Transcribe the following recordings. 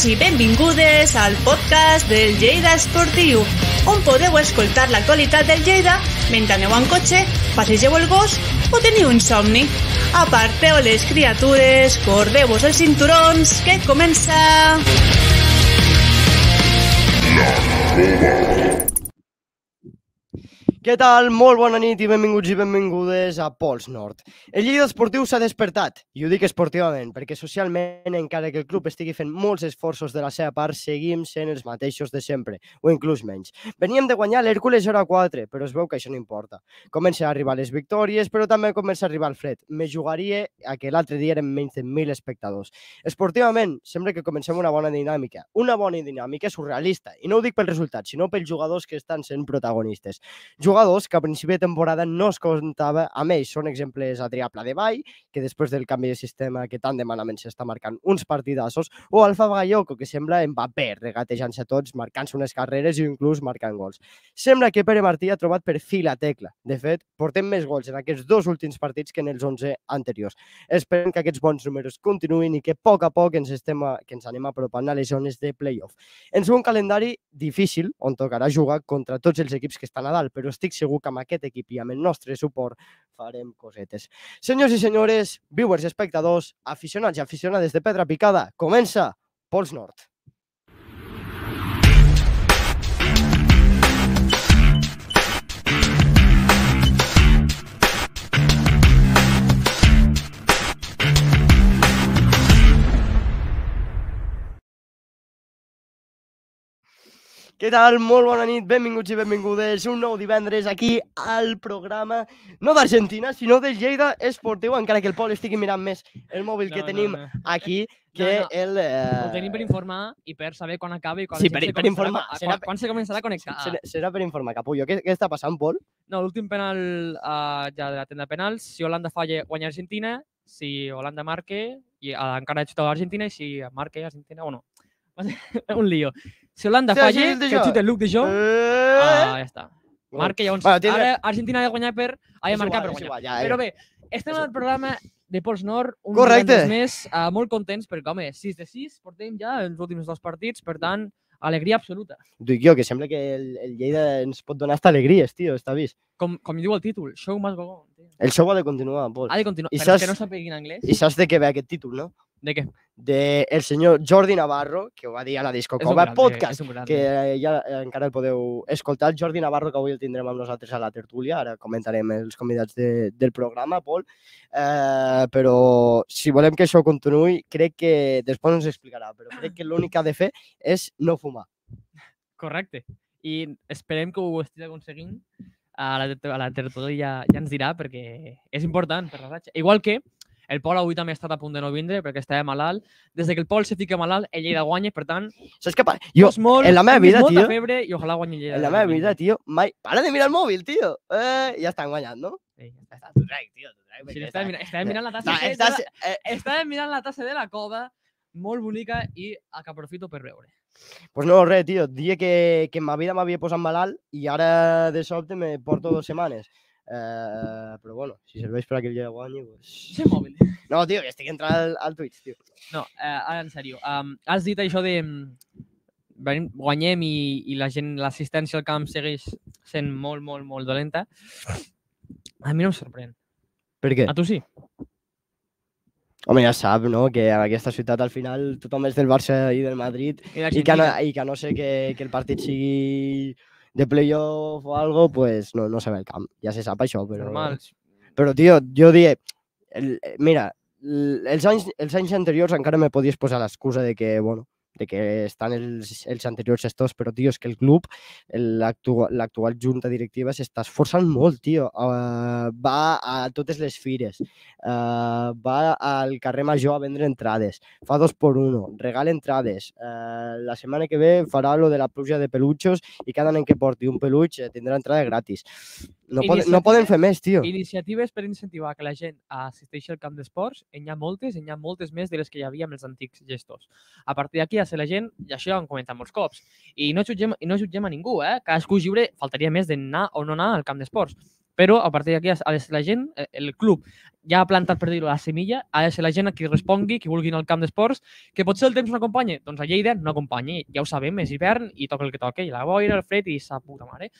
Benvinguts i benvingudes al podcast del Lleida Esportiu, on podeu escoltar l'actualitat del Lleida mentre aneu en cotxe, passegeu el gos o teniu insomni. Aparteu les criatures, cordeu-vos els cinturons, que comença... Què tal? Molt bona nit i benvinguts i benvingudes a Pols Nord. El Lleida Esportiu s'ha despertat, i ho dic esportivament, perquè socialment, encara que el club estigui fent molts esforços de la seva part, seguim sent els mateixos de sempre, o inclús menys. Veníem de guanyar l'Hèrcules hora 4, però es veu que això no importa. Comença a arribar les victòries, però també comença a arribar el fred. Me jugaria a que l'altre dia eren menys de 1.000 espectadors. Esportivament, sembla que comencem una bona dinàmica. Una bona dinàmica surrealista, i no ho dic pel resultat, sinó pels jugadors que estan sent protagonistes jugadors que a principi de temporada no es comptava amb ells. Són exemples Adrià Pladevall, que després del canvi de sistema que tant demanament s'està marcant uns partidassos, o Alfa Bagayoko, que sembla Mbappé, regatejant-se tots, marcant-se unes carreres i inclús marcant gols. Sembla que Pere Martí ha trobat per fi la tecla. De fet, portem més gols en aquests dos últims partits que en els 11 anteriors. Esperem que aquests bons números continuïn i que a poc a poc ens, estem a, que ens anem apropant a les zones de playoff. Ens ve un calendari difícil, on tocarà jugar contra tots els equips que estan a dalt, però estic segur que amb aquest equip i amb el nostre suport farem cosetes. Senyors i senyores, viewers i espectadors, aficionats i aficionades de Pedra Picada, comença Pols Nord. Què tal? Molt bona nit, benvinguts i benvingudes. Un nou divendres aquí al programa, no d'Argentina, sinó de Lleida Esportiu, encara que el Pol estigui mirant més el mòbil que No, no, tenim no. aquí que No, no. el... Ho Eh... tenim per informar i per saber quan acaba i quan, Sí, per- se per informar. a- Serà quan, quan se començarà a connectar. Serà, serà per informar, capullo. Què, què està passant, Pol? No, l'últim penal uh, ja de la tenda penals, si Holanda falla, guanya Argentina, si Holanda marque, i uh, encara xuta Argentina, i si marque Argentina, o no. un lío. Si Holanda Sí, falla, que jo. xuta Luc de Jong, Eh... uh, ja està. Marca, llavors, Bueno, tindrà- ara Argentina ha de guanyar per... Ha de marcar igual, per guanyar. igual, ja, Però ja. bé, estem És- al programa de Pols Nord, un Correcte. més, uh, molt contents perquè, home, 6 de 6, portem ja els últims dos partits, per tant, alegria absoluta. Dic jo, que sembla que el, el Lleida ens pot donar hasta alegries, tio, està vist. Com, com diu el títol, show must go on. tio. El show ha de continuar, Pol. Ha de continuar, I però saps- que no sàpiguin anglès. I saps de què ve aquest títol, no? De què? De el senyor Jordi Navarro, que ho va dir a la Disco És un Cova grande, Podcast, que ja encara el podeu escoltar. Jordi Navarro, que avui el tindrem amb nosaltres a la tertúlia, ara comentarem els convidats de, del programa, Pol. Eh, però si volem que això continuï, crec que després ens explicarà, però crec que l'únic que ha de fer és no fumar. Correcte. I esperem que ho estigui aconseguint. A la, a la tertúlia ja, ja ens dirà, perquè és important per la ratxa. Igual que el Pol avui també ha estat a punt de no vindre perquè estava malalt. Des de que el Pol se fica malalt, el Lleida guanya, per tant, Saps què passa? Jo, molt, en la meva vida, tio- febre i ojalà guanyi el Lleida. en la meva vida, tio, mai... Para de mirar el mòbil, tio! Eh, ja estan guanyant, no? Sí, està. Tu tranqui, tio, tu tranqui. Sí, perquè estava, està- mirant, la tassa. de- estàs, la- eh, Estava mirant la tassa de la cova, molt bonica i a que aprofito per veure. Pues no, res, tio. Dia que, que en ma vida m'havia posat malalt i ara de sobte me porto dues setmanes. Eh, però bueno, si serveix per a que el dia guanyi, pues... Sé mòbil. No, tio, que estic entrant al, al Twitch, tio. No, eh, ara en sèrio. Um, has dit això de mm, venim, guanyem i, i la gent, l'assistència al camp segueix sent molt, molt, molt dolenta. A mi no em sorprèn. Per què? A tu sí? Home, ja sap, no?, que en aquesta ciutat al final tothom és del Barça i del Madrid I, i que, no, i que no sé que, que el partit sigui de playoff o algo, pues no, no se ve el camp. Ja se sap això, però... Normal. Però, tio, jo diria... El, eh, mira, l- els anys, els anys anteriors encara me podies posar l'excusa de que, bueno, de que estan els, els anteriors gestors, però, tio, és que el club, l'actual junta directiva s'està esforçant molt, tio. Uh, va a totes les fires, uh, va al carrer Major a vendre entrades, fa dos por uno, regala entrades. Uh, la setmana que ve farà lo de la pluja de peluixos i cada nen que porti un peluix eh, tindrà entrada gratis. No, poden, no poden fer més, tio. Iniciatives per incentivar que la gent assisteixi al camp d'esports, en hi ha moltes, en hi ha moltes més de les que hi havia amb els antics gestors. A partir d'aquí de ser la gent, i això ja ho hem comentat molts cops, i no jutgem, i no jutgem a ningú, eh? cadascú lliure, faltaria més d'anar o no anar al camp d'esports. Però a partir d'aquí ha de ser la gent, eh, el club, ja ha plantat, per dir-ho, la semilla, ha de ser la gent a qui respongui, qui vulgui anar al camp d'esports, que potser el temps no acompanya. Doncs a Lleida no acompanya, ja ho sabem, és hivern i toca el que toca, i la boira, el fred i sa puta mare.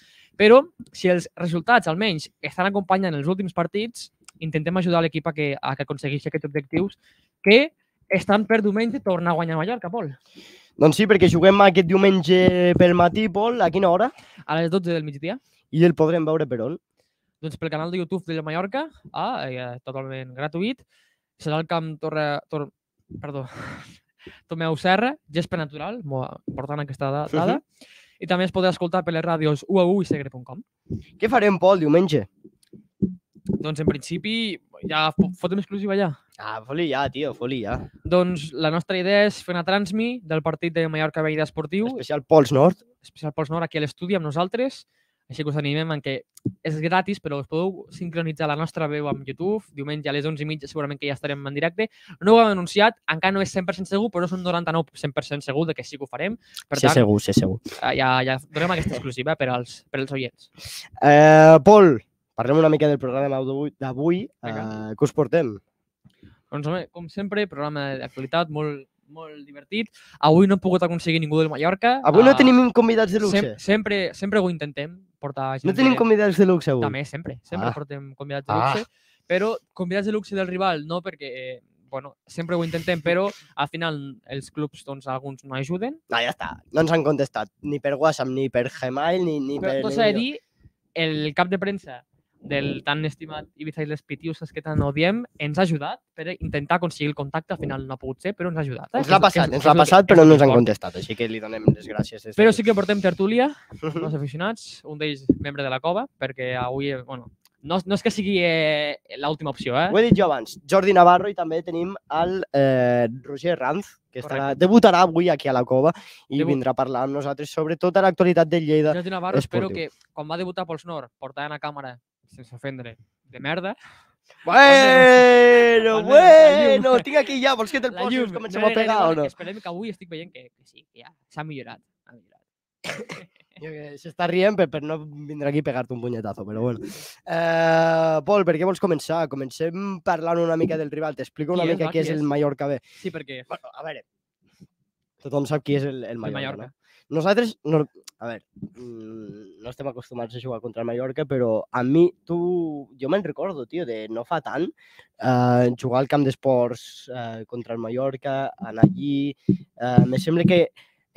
Però si els resultats, almenys, estan acompanyant els últims partits, intentem ajudar l'equip a que, a que aconsegueixi aquests objectius que estan per diumenge tornar a guanyar Mallorca, Pol. Doncs sí, perquè juguem aquest diumenge pel matí, Pol, a quina hora? A les 12 del migdia. I el podrem veure per on? Doncs pel canal de YouTube de Mallorca, ah, eh, totalment gratuït. Serà el camp Torre... Tor, perdó, Tomeu Serra, gespa natural, molt important aquesta da- Mhm. dada. I també es podrà escoltar per les ràdios UAU i segre.com. Què farem, Pol, diumenge? Doncs en principi ja fo- fotem exclusiva ja. Ah, foli ja, tio, foli ja. Doncs la nostra idea és fer una transmi del partit de Mallorca Veïda Esportiu, Especial Pols Nord. especial Pols Nord, aquí a l'estudi amb nosaltres. Així que us animem en que és gratis, però us podeu sincronitzar la nostra veu amb YouTube. Diumenge a les 11 i mitja segurament que ja estarem en directe. No ho hem anunciat, encara no és 100% segur, però és un 99% segur de que sí que ho farem. Per Sé tant, segur, sé segur. eh, ja, ja donem aquesta exclusiva per als, per als oients. Eh, Pol, parlem una mica del programa d'avui-. Eh, què us portem? Doncs, home, com sempre, programa d'actualitat molt, molt divertit. Avui no hem pogut aconseguir ningú del Mallorca. Avui no Ah, tenim convidats de luxe. sem sempre, sempre ho intentem portar gent No tenim de- convidats de luxe avui. També, sempre. Sempre Ah. portem convidats de Ah. luxe. Però convidats de luxe del rival no, perquè eh, bueno, sempre ho intentem, però al final els clubs, doncs, alguns no ajuden. Ah, ja està. No ens han contestat ni per WhatsApp, ni per Gmail, ni, ni per... Però s'ha de dir, el cap de premsa del tan estimat Ibiza i les Pitiuses que tant odiem, ens ha ajudat per intentar aconseguir el contacte. Al final no ha pogut ser, però ens ha ajudat. Eh? Ens l'ha és- és- passat, que ens és l'ha passat, és però no ens han contestat, així que li donem les gràcies. des Però sí que portem tertúlia, els aficionats, un d'ells membre de la cova, perquè avui, eh, bueno, no, no és que sigui eh, l'última opció, eh? Ho he dit jo abans, Jordi Navarro i també tenim el eh, Roger Ranz, que estarà, Correcte. debutarà avui aquí a la cova i Debut. vindrà a parlar amb nosaltres sobre tota l'actualitat del Lleida. Jordi Navarro, espero esportiu. que quan va debutar Pols Nord, portava una càmera, sense ofendre, de merda. Bueno, llum. bueno, tinc aquí ja, vols que te'l posi? comencem a pegar o no? Esperem que avui estic veient que, que sí, que ja s'ha millorat. Ha millorat. S'està rient per, per no vindre aquí a pegar-te un punyetazo, però bueno. Eh, Pol, per què vols començar? Comencem parlant una mica del rival. T'explico una mica qui és el? Mallorca B. Sí, perquè Bueno, a veure, tothom sap qui és el, el el Mallorca, Mallorca. no? Nosaltres, no, a veure, mm, no estem acostumats a jugar contra el Mallorca, però a mi, tu, jo me'n recordo, tio, de no fa tant, eh, jugar al camp d'esports eh, contra el Mallorca, anar allí, eh, me sembla que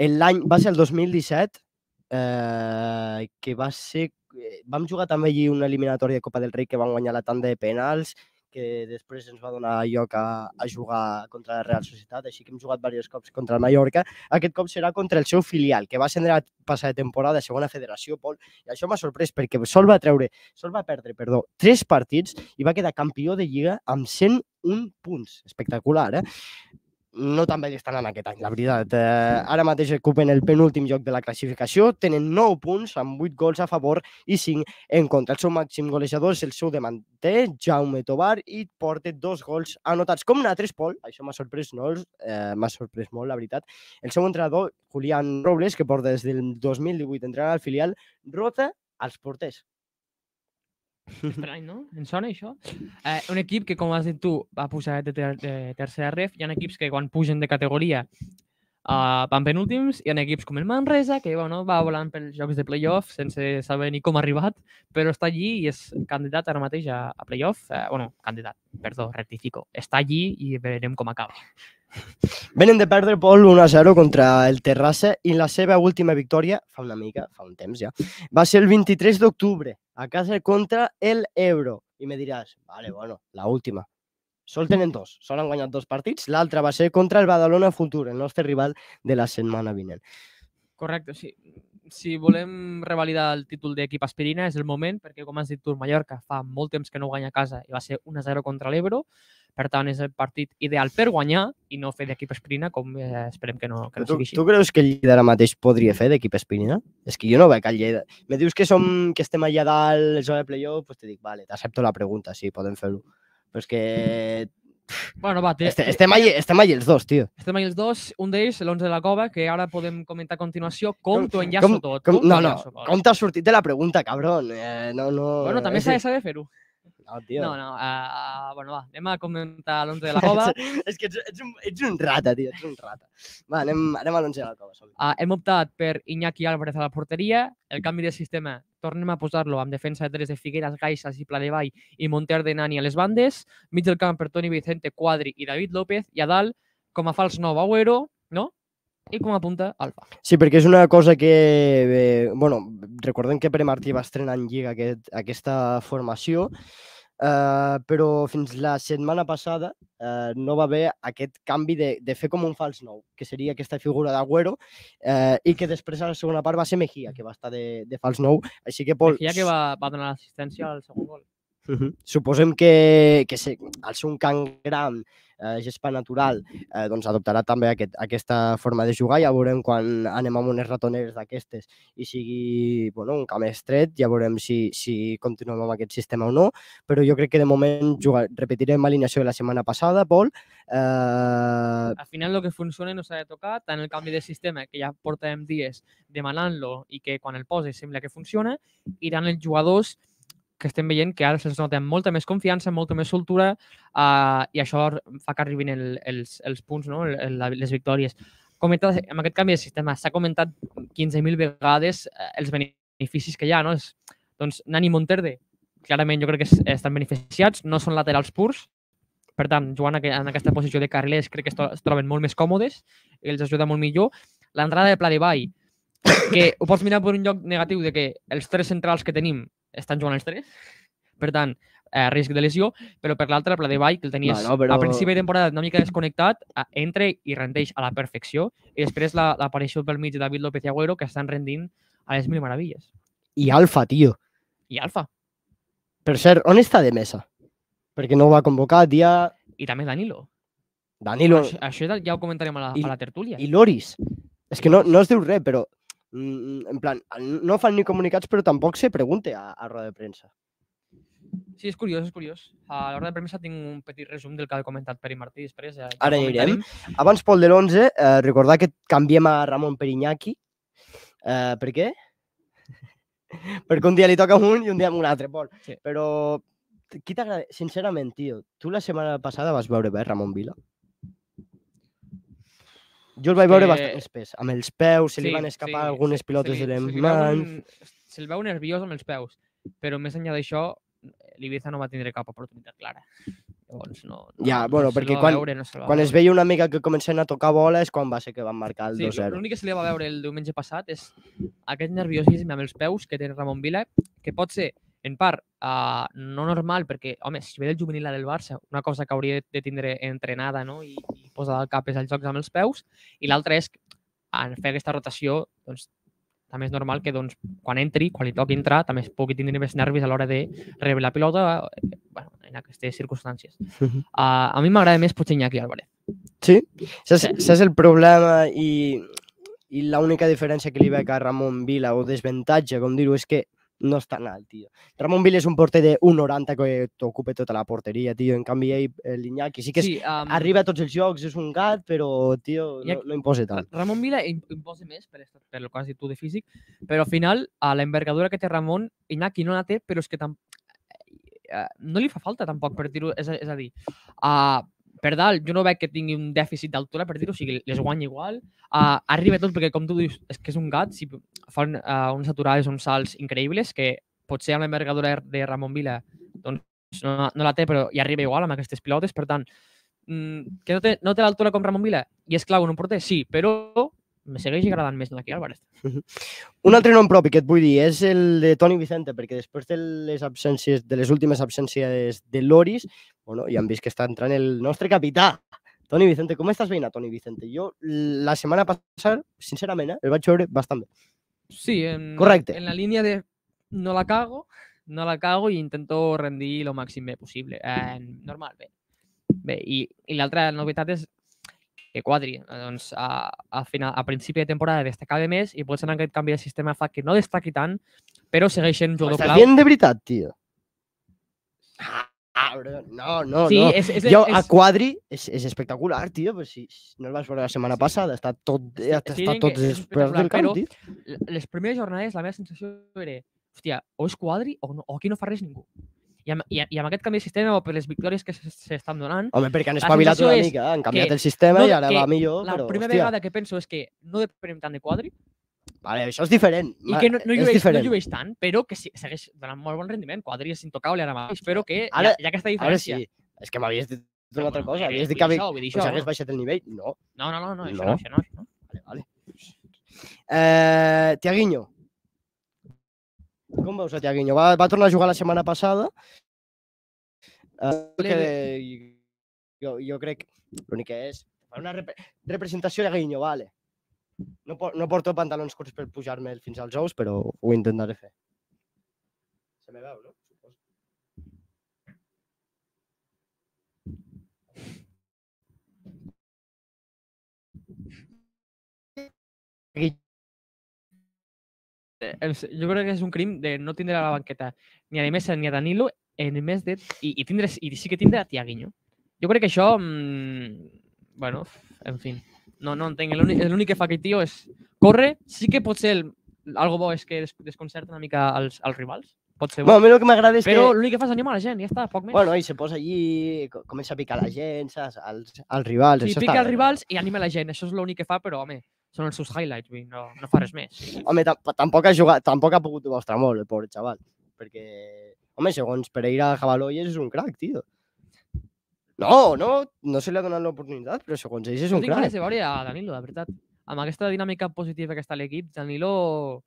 l'any, va ser el 2017, eh, que va ser, eh, vam jugar també allí una eliminatòria de Copa del Rei que van guanyar la tanda de penals, que després ens va donar lloc a, a jugar contra la Real Societat, així que hem jugat diversos cops contra el Mallorca. Aquest cop serà contra el seu filial, que va ascendre la passada temporada a segona federació, Pol, i això m'ha sorprès perquè sol va treure, sol va perdre, perdó, tres partits i va quedar campió de Lliga amb 101 punts. Espectacular, eh? No tan bé estan en aquest any, la veritat. Eh, ara mateix ocupen el penúltim lloc de la classificació, tenen 9 punts amb 8 gols a favor i 5 en contra. El seu màxim golejador és el seu davanter, Jaume Tobar, i porta dos gols anotats. Com nosaltres, Pol, això m'ha sorprès, no? Eh, m'ha sorprès molt, la veritat. El seu entrenador, Julián Robles, que porta des del 2018 entrenant al filial, rota als porters. Estrany, no? Em sona això? Eh, un equip que, com has dit tu, va pujar de, ter de tercera ref. Hi ha equips que quan pugen de categoria uh, van penúltims. Hi ha equips com el Manresa, que bueno, va volant pels jocs de playoff sense saber ni com ha arribat, però està allí i és candidat ara mateix a, a playoff. Eh, bueno, candidat, perdó, rectifico. Està allí i veurem com acaba. Venen de perdre Pol 1-0 contra el Terrassa i la seva última victòria, fa una mica, fa un temps ja, va ser el 23 d'octubre, a casa contra el Ebro. I me diràs, vale, bueno, la última. Sol tenen dos, sol han guanyat dos partits, l'altra va ser contra el Badalona Futur, el nostre rival de la setmana vinent. Correcte, sí. Si volem revalidar el títol d'equip aspirina és el moment, perquè com has dit tu, Mallorca fa molt temps que no guanya a casa i va ser 1-0 contra l'Ebro, per tant és el partit ideal per guanyar i no fer d'equip aspirina com eh, esperem que no, que no Tu, sigui així. tu creus que el Lleida ara mateix podria fer d'equip espinina? És que jo no veig el Lleida. Me dius que som que estem allà dalt, zona de playoff, pues te dic, vale, t'accepto la pregunta, sí, podem fer-ho. Però és que Bueno, va, té, Este, estem, allà, estem allà els dos, tio. estem ahí els dos, un d'ells, l'11 de la cova, que ara podem comentar a continuació com, Com- t'ho enllaço com, tot. com, com no, no, tot. com t'has sortit de la pregunta, cabron? Eh, no, no, Bueno, també s'ha de saber fer-ho. No, tio. No, no, uh, bueno, va, anem a comentar l'11 de la cova. és que ets, ets, un, ets un rata, tio, ets un rata. Va, anem, anem a l'11 de la cova. som Uh, hem optat per Iñaki Álvarez a la porteria. El canvi de sistema tornem a posar-lo amb defensa de tres de Figueres, Gaixas i Pladevall i Monter de Nani a les bandes. Mig del camp per Toni Vicente, Quadri i David López. I a dalt, com a fals nou, Agüero, no? I com a punta, Alfa. Sí, perquè és una cosa que... Eh, bueno, recordem que Pere Martí va estrenar en Lliga aquest, aquesta formació, eh, però fins la setmana passada eh, no va haver aquest canvi de, de fer com un fals nou, que seria aquesta figura d'Agüero, eh, i que després a la segona part va ser Mejía, que va estar de, de fals nou. Així que, Pol, Ja que va, va donar l'assistència al segon gol. Uh -huh. Suposem que, que se, al ser un can gran, eh, gespa natural, eh, doncs adoptarà també aquest, aquesta forma de jugar. Ja veurem quan anem amb unes ratoneres d'aquestes i sigui bueno, un camp estret, ja veurem si, si continuem amb aquest sistema o no, però jo crec que de moment jugar, repetirem l'alineació de la setmana passada, Pol. Eh, Al final el que funciona no s'ha de tocar, tant el canvi de sistema, que ja portàvem dies demanant-lo i que quan el poses sembla que funciona, i tant els jugadors que estem veient que ara se'ls nota molta més confiança, molta més soltura uh, i això fa que arribin el, els, els punts, no? el, les victòries. Comentat, amb aquest canvi de sistema s'ha comentat 15.000 vegades eh, els beneficis que hi ha. No? És, doncs Nani Monterde, clarament jo crec que es, estan beneficiats, no són laterals purs, per tant, jugant en aquesta posició de carrilers crec que es, es troben molt més còmodes els ajuda molt millor. L'entrada de Pladevall, que ho pots mirar per un lloc negatiu de que els tres centrals que tenim estan jugant els tres, per tant, eh, risc de lesió, però per l'altre, Pladevall, que el tenies Bueno, però- a principi de temporada una mica desconnectat, eh, entra i rendeix a la perfecció, i després la- l'aparició pel mig de David López i Agüero, que estan rendint a les mil meravilles. I Alfa, tio. I Alfa, Per cert, on està de mesa? Perquè no ho va convocar, dia... i també Danilo. Danilo Això, això ja ho comentarem a la, I- a la tertúlia. i Loris. És que no, no es diu res, però en plan, no fan ni comunicats, però tampoc se pregunte a, a roda de premsa. Sí, és curiós, és curiós. A l'hora de premsa tinc un petit resum del que ha comentat Peri Martí després. Ja, Ara hi anirem. Abans, Pol de l'11, eh, recordar que canviem a Ramon Periñaki. Eh, per què? Perquè un dia li toca un i un dia un altre, Pol. Sí. Però, qui t'agrada? Sincerament, tio, tu la setmana passada vas veure bé Ramon Vila? Jo el vaig veure que- bastant espès. Amb els peus, se li Sí, van escapar sí, algunes pilotes de li- se li les veu mans. un- Se'l veu nerviós amb els peus, però més enllà d'això, l'Ibiza no va tindre cap oportunitat clara. Llavors, no, no, Ja, bueno, li perquè quan- veure, no li Quan es veia una mica que comencen a tocar bola és quan va ser que van marcar el Sí, 2-0. l'únic que se li va veure el diumenge passat és aquest nerviosisme amb els peus que té Ramon Vila, que pot ser, en part, uh, no normal, perquè, home, si ve del juvenil del Barça, una cosa que hauria de tindre entrenada no? I, i posar al cap és els jocs amb els peus, i l'altra és, en fer aquesta rotació, doncs, també és normal que doncs, quan entri, quan li toqui entrar, també es pugui tindre més nervis a l'hora de rebre la pilota eh, bueno, en aquestes circumstàncies. Mhm. Uh, a mi m'agrada més potser Iñaki Álvarez. Sí? Saps, Sí. saps el problema i, i l'única diferència que li veig a Ramon Vila o desventatge, com dir-ho, és que no és tan alt, tio. Ramon Vila és un porter de 1,90 que t'ocupa tota la porteria, tio. En canvi, ell, eh, l'Iñaki, sí que és, Sí, um, arriba a tots els jocs, és un gat, però, tio, no, no imposa tant. Ramon Vila im- imposa més per, per el que has dit tu de físic, però al final, a la envergadura que té Ramon, Iñaki no la té, però és que tam... eh, no li fa falta tampoc per dir-ho, és, a- és a dir, uh, per dalt jo no veig que tingui un dèficit d'altura per dir-ho, o sigui, les guanya igual, uh, arriba tot perquè com tu dius, és que és un gat, si fan uh, unes aturades, uns salts increïbles que potser amb l'envergadura de Ramon Vila doncs no, no la té, però hi arriba igual amb aquestes pilotes, per tant, mm, que no té, no té l'altura com Ramon Vila? I és clau en un porter, sí, però me segueix agradant més Iñaki Álvarez. Un altre nom propi que et vull dir és el de Toni Vicente, perquè després de les absències, de les últimes absències de Loris, bueno, ja hem vist que està entrant el nostre capità, Toni Vicente. Com estàs veient a Toni Vicente? Jo la setmana passada, sincerament, eh, el vaig veure bastant bé. Sí, en, Correcte. en la línia de no la cago, no la cago i intento rendir el màxim bé possible. Eh, normal, bé. Bé, i, i l'altra novetat és que Quadri, doncs, a, a, final, a principi de temporada destacava més i potser en aquest canvi de sistema fa que no destaqui tant, però segueix sent jugador estàs clau. dient de veritat, tio? Ah, bro, no, no, sí, no. és, és, Jo, és, a Quadri és, és espectacular, tio, però si, no el vas veure la setmana passada, està tot, està, sí, els peus del camp, tio. les primeres jornades la meva sensació era hòstia, o és quadri o, no, o aquí no fa res ningú. I amb, i, i amb aquest canvi de sistema o per les victòries que s'estan donant, Home, perquè han La espavilat una mica, han canviat que el sistema no- i ara va millor, la però, primera hòstia, vegada que penso és que no depenem tant de quadri vale, això és diferent. i que no, no, llueix, no llueix tant, però que sí, segueix donant molt bon rendiment. Quadri és intocable ara mateix, però que Ara- hi, ha, hi ha aquesta Ara diferència. sí, és que m'havies dit una Però, altra bueno, cosa, havies dit que això, vull dir això, hagués baixat el nivell. No, No, no, no, no, això No. això no. Això no. vale, vale. Eh, Tiaguinho. Com veus a Tiaguinho? Va, va tornar a jugar la setmana passada. Eh, que jo, jo crec l'únic que és una rep representació de Guinyo, vale. No, por no porto pantalons curts per pujar-me fins als ous, però ho intentaré fer. Se me veu, no? Suposo. Eh, Jo crec que és un crim de no tindre a la banqueta ni a Nemesa ni a Danilo en més de... I, i, tindre, i sí que tindre a Tiaguinho. Jo crec que això... Mmm, bueno, en fi, no, no entenc. L'únic que fa aquest tio és córrer. Sí que pot ser el, algo bo és que des, desconcerta una mica els, els rivals. Pot ser bo. Bueno, a mi el que m'agrada és però que... l'únic que fa és animar la gent, ja està, poc més. Bueno, i se posa allí, co- comença a picar la gent, saps? Els, els rivals, sí, això pica està els rivals i anima la gent. Això és l'únic que fa, però, home, són els seus highlights, vull no, no fa res més. Home, tam tampoc ha jugat, tampoc ha pogut demostrar molt, el pobre xaval. Perquè, home, segons Pereira Jabaloyes és un crac, tio. No, no, no se li ha donat l'oportunitat, però segons ells és Jo un tinc crac. ganes de a Danilo, de veritat. Amb aquesta dinàmica positiva que està l'equip, Danilo...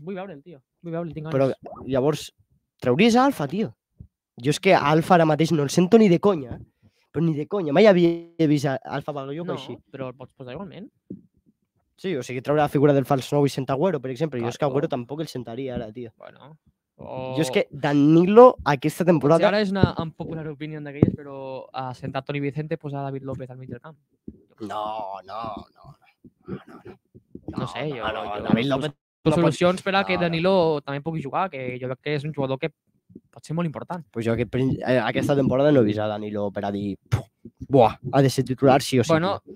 Vull veure el tio. Vull veure, tinc Però ganes. llavors, trauries a Alfa, tio. Jo és que Alfa ara mateix no el sento ni de conya, però ni de conya. Mai havia vist Alfa Bagalló no, així. però el pots posar igualment. Sí, o sigui, treure la figura del fals nou i sent Agüero, per exemple. Jo és que Claro. Agüero tampoc el sentaria ara, tio. Bueno. O... Jo és que Danilo aquesta Potser temporada... ara és una unpopular opinion d'aquelles, però a sentar Toni Vicente posar David López al mig del camp. No, no, no. No, no, no. No sé, jo- No, no, jo- David López Tu No per a que No, no. Danilo també pugui jugar, que jo crec que és un jugador que pot ser molt important. pues jo aquest, eh, aquesta temporada no he vist a Danilo per a dir "Puh, buah, ha de ser titular sí o sí. bueno, tio".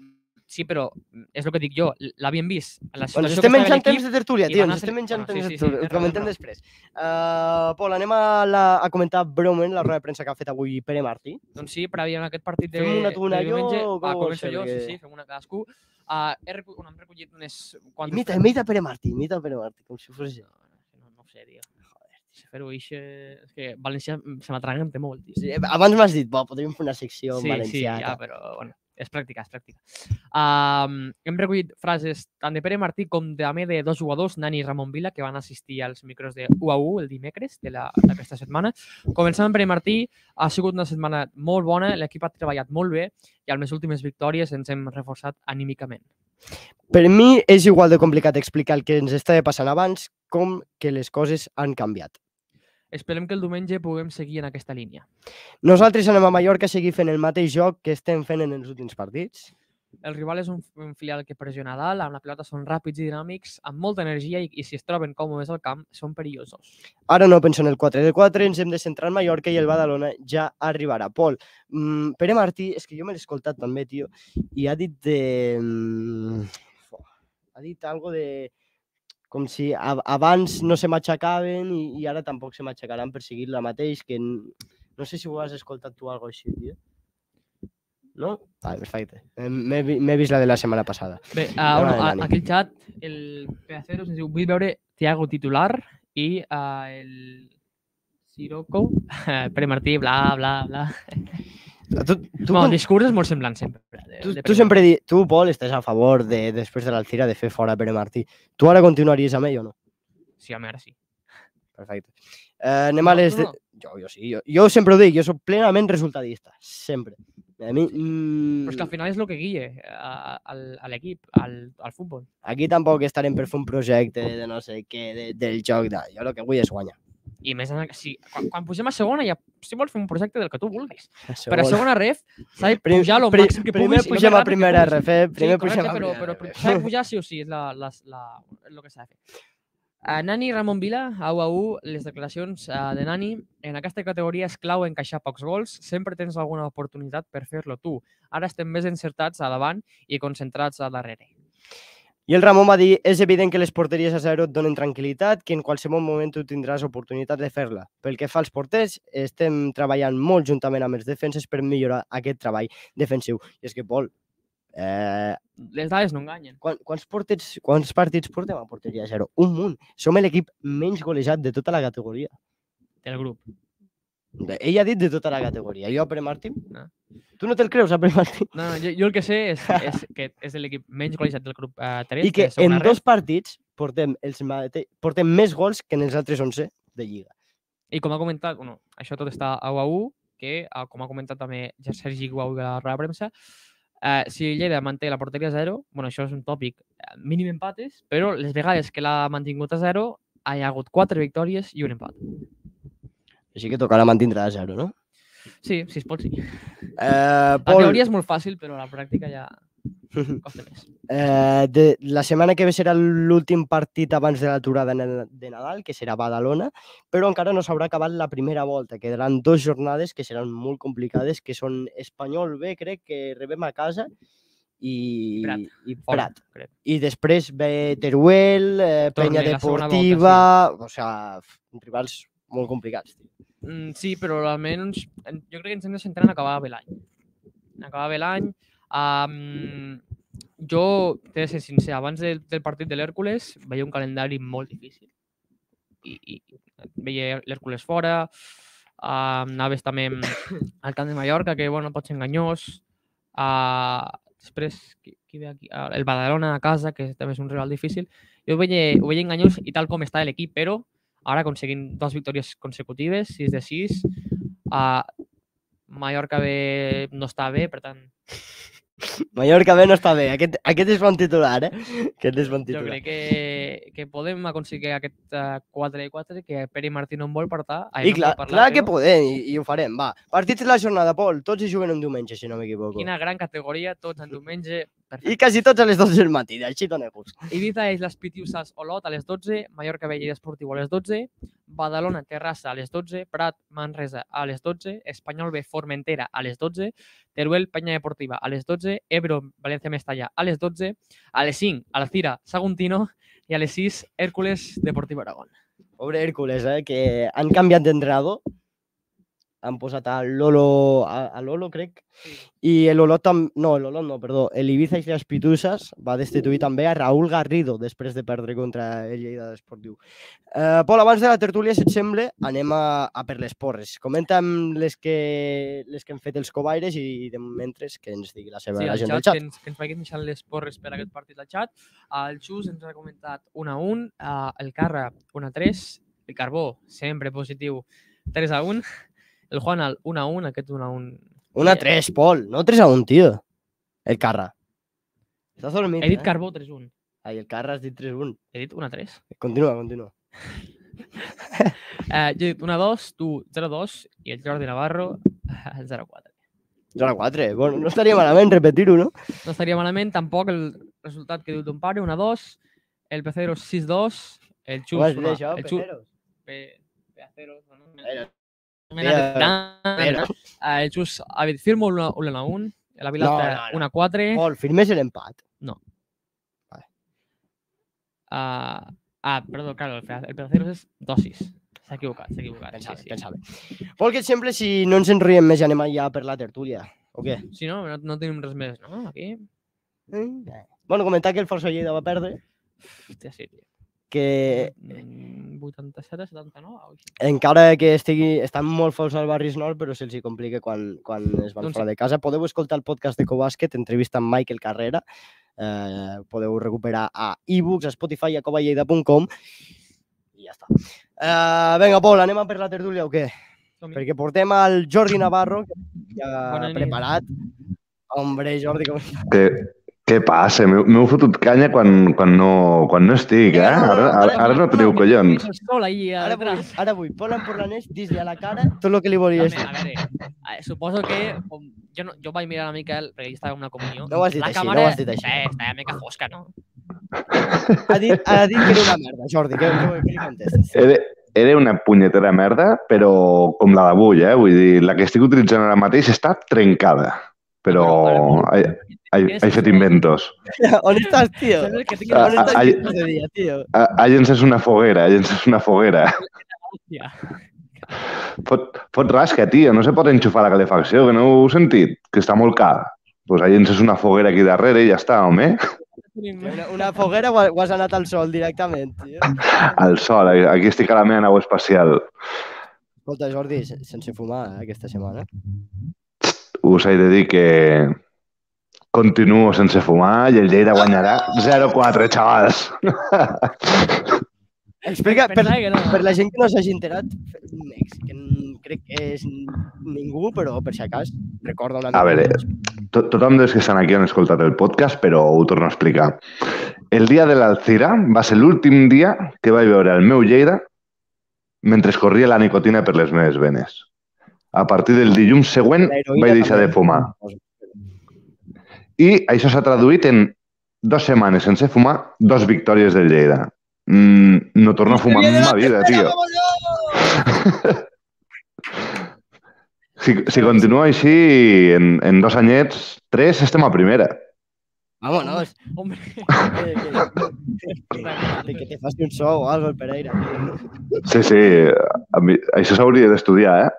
Sí, però és el que dic jo, l'havien vist la Bueno, estem menjant temps de tertúlia, tio, ens estem menjant temps sí, de sí, sí, tertúlia. Ho comentem després. Uh, Pol, anem a, la, a comentar breument la roda de premsa que ha fet avui Pere Martí. Doncs sí, prèvia en aquest partit de, Fem una tu, una de jo, diumenge, o com va, començo jo, sí, sí, fem una cadascú. Uh, he, recu bueno, hem recollit unes quantes... Imita, imita Pere Martí, imita Pere Martí, com si fos... No, no, no ho sé, tio. Joder, si fer-ho eixe... És que València se m'atraganta molt, tio. Sí, abans m'has dit, bo, podríem fer una secció en sí, sí, valencià. ja, però bueno, és pràctica, és pràctica. Um, hem recollit frases tant de Pere Martí com també de dos jugadors, Nani i Ramon Vila, que van assistir als micros de 1 a 1 el dimecres d'aquesta setmana. Començant amb Pere Martí, ha sigut una setmana molt bona, l'equip ha treballat molt bé i amb les últimes victòries ens hem reforçat anímicament. Per mi és igual de complicat explicar el que ens estava passant abans com que les coses han canviat. Esperem que el diumenge puguem seguir en aquesta línia. Nosaltres anem a Mallorca a seguir fent el mateix joc que estem fent en els últims partits. El rival és un, un filial que pressiona a dalt, amb la pilota són ràpids i dinàmics, amb molta energia i, i si es troben còmodes al camp, són perillosos. Ara no penso en el 4 de 4, ens hem de centrar en Mallorca i el Badalona ja arribarà. Pol, mm, Pere Martí, és que jo me l'he escoltat també, tio, i ha dit de... mm, Ha dit algo de... Com si a- abans no se m'aixecaven i, i ara tampoc se m'aixecaran per seguir la mateix, que no sé si ho has escoltat tu algo així, tio. No? Ah, perfecte. Eh, M'he vi- m'he vist la de la setmana passada. Bé, uh, Tema bueno, a, al xat, el Pedaceros ens diu, vull veure Tiago titular i uh, el Sirocco, Pere Martí, bla, bla, bla. Tu, tu, bueno, el discurs és molt semblant sempre. De, tu, de tu sempre di... Tu, Pol, estàs a favor de, després de l'Alcira, de fer fora Pere Martí. Tu ara continuaries amb ell o no? Sí, home, ara sí. Perfecte. Eh, anem a No, les... tu De... no. Jo, jo sí, jo, jo sempre ho dic, jo soc plenament resultadista, sempre. A mi, mm, Però és que al final és el que guia a, a, a l'equip, al, al futbol. aquí tampoc estarem per fer un projecte de no sé què, de, del joc, de... jo el que vull és guanyar. I més, en, si, quan, quan pugem a segona, ja, si vols fer un projecte del que tu vulguis. A Per a segona ref, s'ha de pujar el màxim que primer puguis. més pugem a primera puguis. RF, primer sí, pugem correcte, a però, primera però RF. s'ha de pujar sí o sí, és la, la, la, el que s'ha de fer. Uh, Nani i Ramon Vila, a 1 a 1, les declaracions uh, de Nani. En aquesta categoria és clau encaixar pocs gols. Sempre tens alguna oportunitat per fer-lo tu. Ara estem més encertats a davant i concentrats a darrere. I el Ramon va dir, és evident que les porteries a zero et donen tranquil·litat, que en qualsevol moment tu tindràs oportunitat de fer-la. Pel que fa als porters, estem treballant molt juntament amb els defenses per millorar aquest treball defensiu. I és que, Pol, eh, Les dades no enganyen. quan, quants, porters, quants partits portem a porteria a zero? Un munt. Som l'equip menys golejat de tota la categoria. Del grup. De- Ell ha dit de tota la categoria. Jo, Pere Martín? No. Tu no te'l creus, a Pere Martín? No, no, jo, jo el que sé és, és que és l'equip menys golejat del grup eh, 3. I que en dos partits portem, els mate... portem més gols que en els altres 11 de Lliga. I com ha comentat, bueno, això tot està a 1 a 1, que, eh, com ha comentat també ja Sergi Guau de la de premsa, eh, si Lleida manté la porteria a 0, bueno, això és un tòpic, eh, mínim empates, però les vegades que l'ha mantingut a 0 hi ha hagut 4 victòries i un empat. Així que tocarà mantindre a zero, no? Sí, si es pot, sí. Eh, La Pol, teoria és molt fàcil, però la pràctica ja costa més. eh, de, la setmana que ve serà l'últim partit abans de l'aturada de, de Nadal, que serà Badalona, però encara no s'haurà acabat la primera volta. Quedaran dues jornades que seran molt complicades, que són Espanyol B, crec, que rebem a casa, i Prat. i Fora, Prat. crec. I després ve Teruel, eh, Penya la Deportiva... O sigui, rivals molt complicats. Tio. Mm, sí, però almenys en- jo crec que ens hem de centrar en acabar bé l'any. En acabar bé l'any. Um, jo, t'he de ser sincer, abans del, del partit de l'Hèrcules veia un calendari molt difícil. I, i veia l'Hèrcules fora, uh, anaves també al camp de Mallorca, que bueno, pot ser enganyós. Uh, després, qui, qui ve aquí? Uh, el Badalona a casa, que també és un rival difícil. Jo ho veia, ho veia enganyós i tal com està l'equip, però ara aconseguint dues victòries consecutives, 6 de 6. Uh, Mallorca bé no està bé, per tant, Mallorca B no està bé. Aquest, aquest és bon titular, eh? Aquest és bon jo titular. crec que, que podem aconseguir aquest uh, 4 de 4 que Pere Martí no en vol portar. Ai, I no clar, parlar, clar que podem, i, i ho farem, va. Partits de la jornada, Pol, tots hi juguen un diumenge, si no m'equivoco. Quina gran categoria, tots en diumenge. I Perfecte. quasi tots a les 12 del matí, així dona gust. Ibiza és les Pitiusas Olot a les 12, Mallorca Vella Esportiu a les 12, Badalona Terrassa a les 12, Prat Manresa a les 12, Espanyol B Formentera a les 12, Teruel Penya Deportiva a les 12, Ebro València Mestalla a les 12, a les 5 Alcira Saguntino i a les 6 Hèrcules Deportiu Aragón. Pobre Hércules, eh? Que han canviat d'entrenador. Han posat a Lolo, a, a Lolo, crec. I l'Olot també... No, l'Olot no, perdó. L'Ibiza i les Pitusas va destituir també a Raúl Garrido després de perdre contra el Lleida d'Esportiu. Eh, Pol, abans de la tertúlia, si et sembla, anem a, a per les porres. Comenta'm les que, les que han fet els cobaires i de mentre que ens digui la seva Sí, la gent xat, del xat. Que, ens, que ens vagin deixant les porres per aquest partit al xat. El Xus ens ha comentat 1 a 1, uh, el Carra 1 a 3, el Carbó sempre positiu 3 a 1, el Juanal 1 a 1, aquest 1 a 1. Un a tres, Pol, no 3 a 1, tio. El Carra. Estàs dormit, He dit eh? Carbó 3 a 1. Ai, el Carra has dit 3 a 1. He dit 1 a 3. Continua, continua. Uh, jo he dit 1 a 2, tu 0 a 2 i el Jordi Navarro 0 a 4. 0 a 4. Bueno, no estaria malament repetir-ho, no? No estaria malament tampoc el resultat que diu ton pare, 1 a 2, el Pecero 6 a 2, el Xus... Com has dit això, el Peceros? Pe- Peceros, no? Eh, ha dit firmo 1 a 1, la No, Vilata no, no. 1 a 4. Pol, firmes l'empat. Ah, ah, perdó, claro, el, el Peceros és 2 a 6. S'ha equivocat, s'ha equivocat. Pensava, sí, sí. pensava. Pol, què et sembla si no ens enriem més i anem allà per la tertúlia? O què? Si no, no, no tenim res més, no? Aquí, Eh? Bueno, comentar que el Força Lleida va perdre, hòstia, sí, tio. Que Mm, 87 a 79. o així. encara que estigui, estan molt forts al barris nord, però se'ls hi complica quan, quan es van Doncs- fora de casa. Podeu escoltar el podcast de Cobàsquet, entrevista amb Michael Carrera. Eh, podeu recuperar a ebooks, a Spotify, a covalleida.com i ja està. Eh, vinga, Pol, anem a per la tertúlia o què? Som-hi. Perquè portem al Jordi Navarro, que ja preparat. Hombre, Jordi, com estàs? Què, què passa? M'heu fotut canya quan, quan, no, quan no estic, eh? No, no, Ara, ara, ara no teniu collons. Sol ahí a Ara vull, ara vull, Pol Empordanès, dis-li a la cara tot el que li volies Home, dir. a veure, eh, suposo que com, jo, no, jo vaig mirar a Miquel perquè ell estava en una comunió. No ho has dit la així, no càmera, ho has dit així. Eh, estava una mica fosca, no? Ha dit, ha dit que era una merda, Jordi, què, què, què li contestes? Era, era una punyetera merda, però com la d'avui, eh? Vull dir, la que estic utilitzant ara mateix està trencada. però he, he, he fet inventos. On estàs, tio? Ah, On estàs ah, aquest de dia, tio? A- Allens és una foguera, Allens és una foguera. Hòstia. Fot, fot rasca, tio, no se pot enxufar la calefacció, que no ho heu sentit, que està molt car. Doncs pues Allens és una foguera aquí darrere i ja està, home. Una, una foguera o, o has anat al sol directament, tio? Al sol, aquí estic a la meva nau espacial. Escolta, Jordi, se- sense fumar eh, aquesta setmana. Us he de dir que continuo sense fumar i el Lleida guanyarà 0-4, xavals. Explica, per, no. per la gent que no s'hagi enterat, que crec que és ningú, però per si acas, recorda una A veure, to tothom dels que estan aquí han escoltat el podcast, però ho torno a explicar. El dia de l'Alcira va ser l'últim dia que vaig veure el meu Lleida mentre corria la nicotina per les meves venes. A partir del dilluns següent vaig deixar també. de fumar. I això s'ha traduït en dues setmanes sense fumar, dos victòries del Lleida. Mm, no torno a fumar en ma vida, tio. Si, si continua així, en, en dos anyets, tres, estem a primera. Vámonos. Hombre, Que, que, te faci un show o algo el Pereira. tio. Sí, sí, a mi, això s'hauria d'estudiar, eh?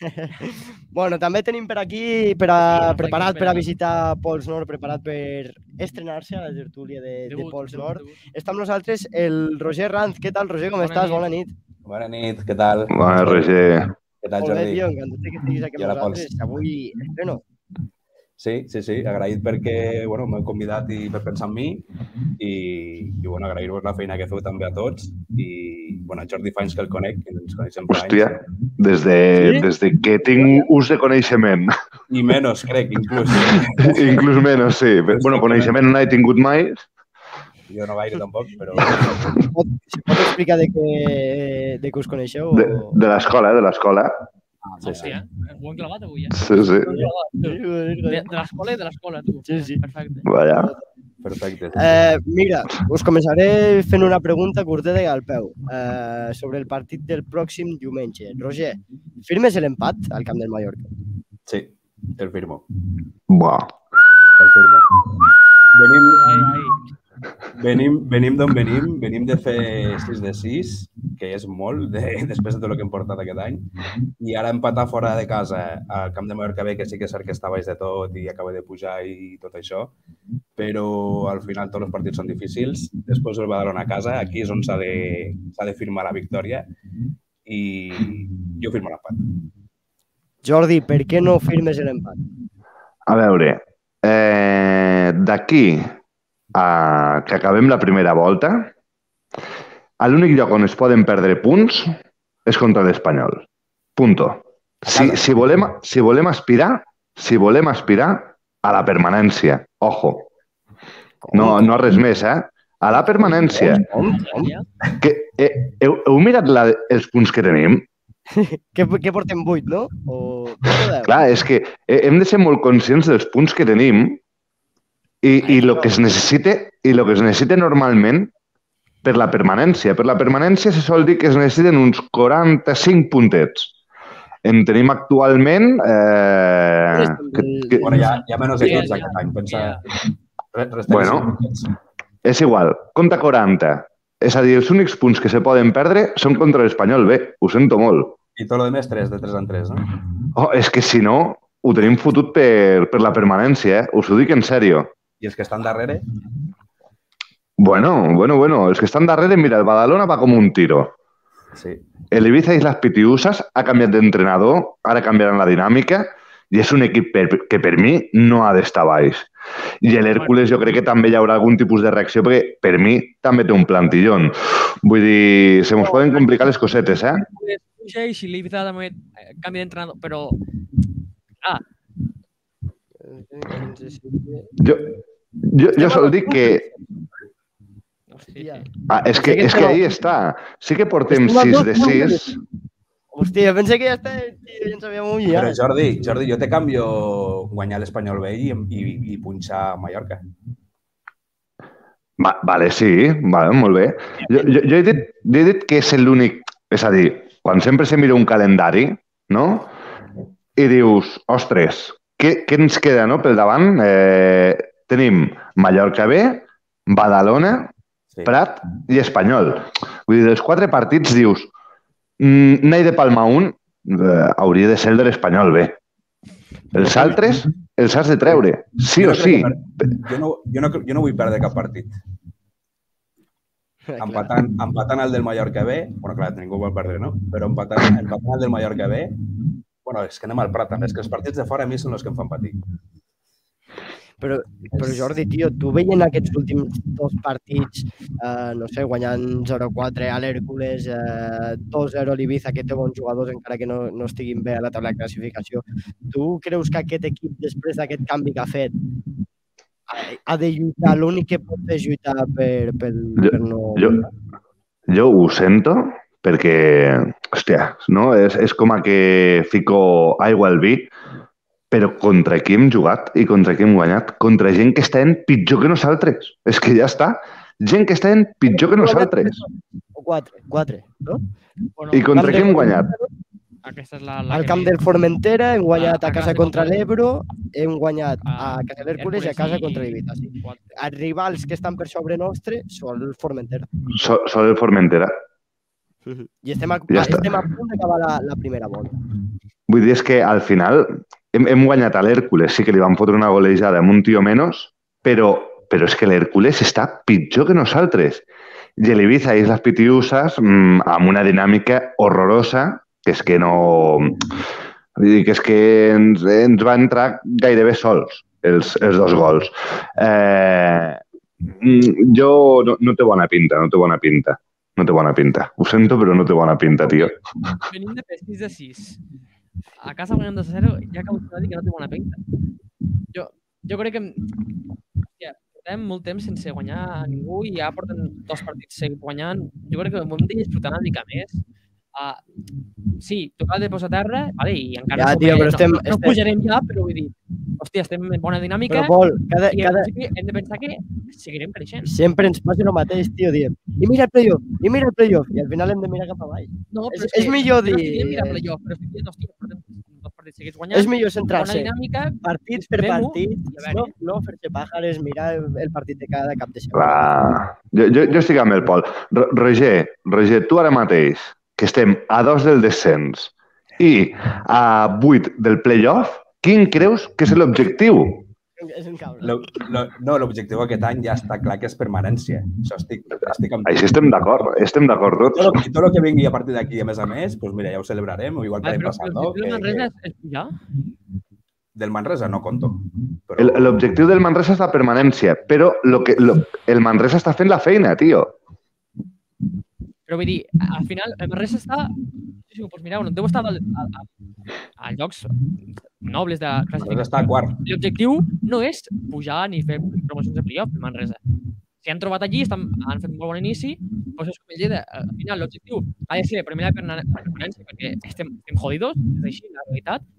Bueno, també tenim per aquí per a, Sí, preparat per a visitar Pols Nord, preparat per estrenar-se a la tertúlia de, de Pols debut, Nord. debut. Està amb nosaltres el Roger Ranz. Què tal, Roger? Com Bona estàs? nit. Bona nit. Bona nit, què tal? Bona, Roger. Què tal, Molt bé, Jordi? tio, encantat que estiguis aquí amb nosaltres. Avui estreno. Sí, sí, sí, agraït perquè bueno, m'heu convidat i per pensar en mi i, i bueno, agrair-vos la feina que feu també a tots i bueno, a Jordi Fains que el conec, que ens coneixem per Hòstia, anys. des de, Sí? des de que tinc ús de coneixement, I menys, crec, inclús. inclús menys, sí. Bueno, coneixement no he tingut mai. Jo no gaire tampoc, però Pot, si pot explicar de què, de què us coneixeu? De, O... de l'escola, eh, de l'escola. Sí, sí. Hòstia, ho hem clavat avui, eh? Sí, sí. De l'escola i de l'escola, tu. Sí, sí. Perfecte. Vaja. Perfecte. Eh, mira, us començaré fent una pregunta curteta i al peu eh, sobre el partit del pròxim diumenge. Roger, firmes l'empat al camp del Mallorca? Sí, el firmo. Buah. El firmo. Venim, Ai, ai. Venim, venim d'on venim, venim de fer 6 de 6, que és molt de, després de tot el que hem portat aquest any, i ara empatar fora de casa al camp de Mallorca B, que sí que és cert que està baix de tot i acaba de pujar i tot això, però al final tots els partits són difícils. Després el Badalona a casa, aquí és on s'ha de, de firmar la victòria i jo firmo l'empat. Jordi, per què no firmes l'empat? A veure, eh, d'aquí a que acabem la primera volta, l'únic lloc on es poden perdre punts és contra l'Espanyol. Punto. Si, si, volem, si volem aspirar, si volem aspirar a la permanència, ojo, no, no res més, eh? A la permanència. Que, eh, heu, heu mirat la, els punts que tenim? Que, que portem 8, no? O... Clar. Clar, és que eh, hem de ser molt conscients dels punts que tenim i, i el que es necessita i el que es necessita normalment per la permanència. Per la permanència se sol dir que es necessiten uns 45 puntets. En tenim actualment... Eh, que, que, Bueno, ja, ja menys de Sí, 15 ja. aquest any, pensa... Restem Bueno. és igual, compta 40. És a dir, els únics punts que se poden perdre són contra l'Espanyol B. Ho sento molt. I tot el més 3, de 3 en 3, no? Oh, és que si no, ho tenim fotut per, per la permanència, eh? Us ho dic en sèrio. I els que estan darrere, Bueno, bueno, bueno. Els que estan darrere, mira, el Badalona va com un tiro. sí. El Ibiza i les Pitiusas ha canviat d'entrenador, ara canviaran la dinàmica, i és un equip per, que per mi no ha d'estar baix. I l'Hèrcules jo crec que també hi haurà algun tipus de reacció, perquè per mi també té un plantillón. Vull dir, se mos poden complicar les cosetes, eh? Puja i si l'Ibiza també eh, canvia d'entrenador, però Jo, jo, jo sol dir que... Hòstia. Ah, és que, és que ahí està. Sí que portem Estem a 6 de dos 6. Hòstia, pensé que ja està, tio, ja ens havíem mullat. Però Jordi, Jordi, jo te canvio guanyar l'Espanyol B i, i, i punxar Mallorca. Va, vale, sí, vale, molt bé. Jo, jo, jo, he dit, jo he dit que és l'únic... És a dir, quan sempre se mira un calendari, no? I dius, ostres, què, què ens queda no, pel davant? Eh, tenim Mallorca B, Badalona, Sí. Prat i Espanyol. Vull dir, dels quatre partits dius, mm, n'he de palmar un, eh, hauria de ser el de l'Espanyol B. Els altres els has de treure, sí Jo o sí. que Jo no, jo, no, jo no vull perdre cap partit. Empatant, empatant el del Mallorca B, bueno, clar, ningú vol perdre, no? Però empatant, empatant el del Mallorca B, bueno, és que anem al Prat també, és que els partits de fora a mi són els que em fan patir. Però, però Jordi, tio, tu veient aquests últims dos partits, eh, no sé, guanyant 0-4 a l'Hèrcules, eh, 2-0 a l'Ibiza, que té bons jugadors encara que no, no estiguin bé a la taula de classificació, tu creus que aquest equip, després d'aquest canvi que ha fet, ha- ha de lluitar, l'únic que pot fer és lluitar per, per, Jo- per no... jo- Jo ho sento perquè, hòstia, no? és, és com a que fico aigua al vi, però contra qui hem jugat i contra qui hem guanyat? Contra gent que està en pitjor que nosaltres. És que ja està. Gent que està en pitjor que nosaltres. O 4, 4, no? Bueno, I contra qui hem guanyat? Aquesta és la, la Al camp del Formentera hem guanyat A- a casa contra l'Ebro, hem guanyat a a casa l'Hèrcules i a casa contra l'Ibiza. Sí. Quatre. Els rivals que estan per sobre nostre són el Formentera. So, sol el Formentera. I estem a, Ja estem a punt d'acabar la, la primera volta. Vull dir, és que al final hem, hem guanyat a l'Hèrcules, sí que li van fotre una golejada amb un tio menys, però, però és que l'Hèrcules està pitjor que nosaltres. I l'Ibiza i les Pitiusas mmm, amb una dinàmica horrorosa, que és que no... Que és que ens, ens va entrar gairebé sols els, els dos gols. Eh, mm, jo no, no té bona pinta, no té bona pinta. No té bona pinta. Ho sento, però no té bona pinta, tio. Venim de 6 de 6. A casa guanyant 2 a 0, ja acabo de dir que no té bona pinta. Jo, jo crec que hòstia, portem molt temps sense guanyar a ningú i ja porten dos partits seguits guanyant. Jo crec que ho hem de disfrutar una mica més. Uh, sí, tocar de posar a terra, vale, i encara Ja, tio, però no, estem- no, no, estem- pujarem ja, però vull dir, hòstia, estem en bona dinàmica Però, Pol, cada, i en cada, hem de pensar que seguirem creixent. sempre ens passa el mateix, tio, diem. I mira el playoff, i mira el playoff, i al final hem de mirar cap avall. No, És- però és que millor no dir- estic dient mirar playoff, però estic dient, hòstia, portem dos partits seguits guanyant, És millor centrar-se dinàmica, partit per partit, i a no, veure. no fer-se pàjares, mirar el, el partit de cada cap de setmana. Clar. Jo, jo, jo estic amb el Pol. Ro- Roger, Roger, tu ara mateix, que estem a dos del descens i a vuit del playoff, quin creus que és l'objectiu? Lo, lo, no, l'objectiu aquest any ja està clar que és permanència. Això estic, estic amb... Així estem d'acord, estem d'acord Tot tots. lo, tot el que vingui a partir d'aquí, a més a més, doncs mira, ja ho celebrarem, o igual que Vale, l'any passat, no, el Que, Manresa que, és, del Manresa no conto. Però, El- L'objectiu del Manresa és la permanència, però lo que, lo, el Manresa està fent la feina, tio. Però vull dir, al final, el Manresa està... Sí, sí, doncs mireu, no deu estar a, a, a, a llocs nobles de classificació. està quart. L'objectiu no és pujar ni fer promocions de playoff, Manresa. Si han trobat allí, estan, han fet un molt bon inici, doncs és com el Lleida. Al final, l'objectiu ha de ser la primera perna- permanència, perquè estem, estem jodidos, és així, la realitat.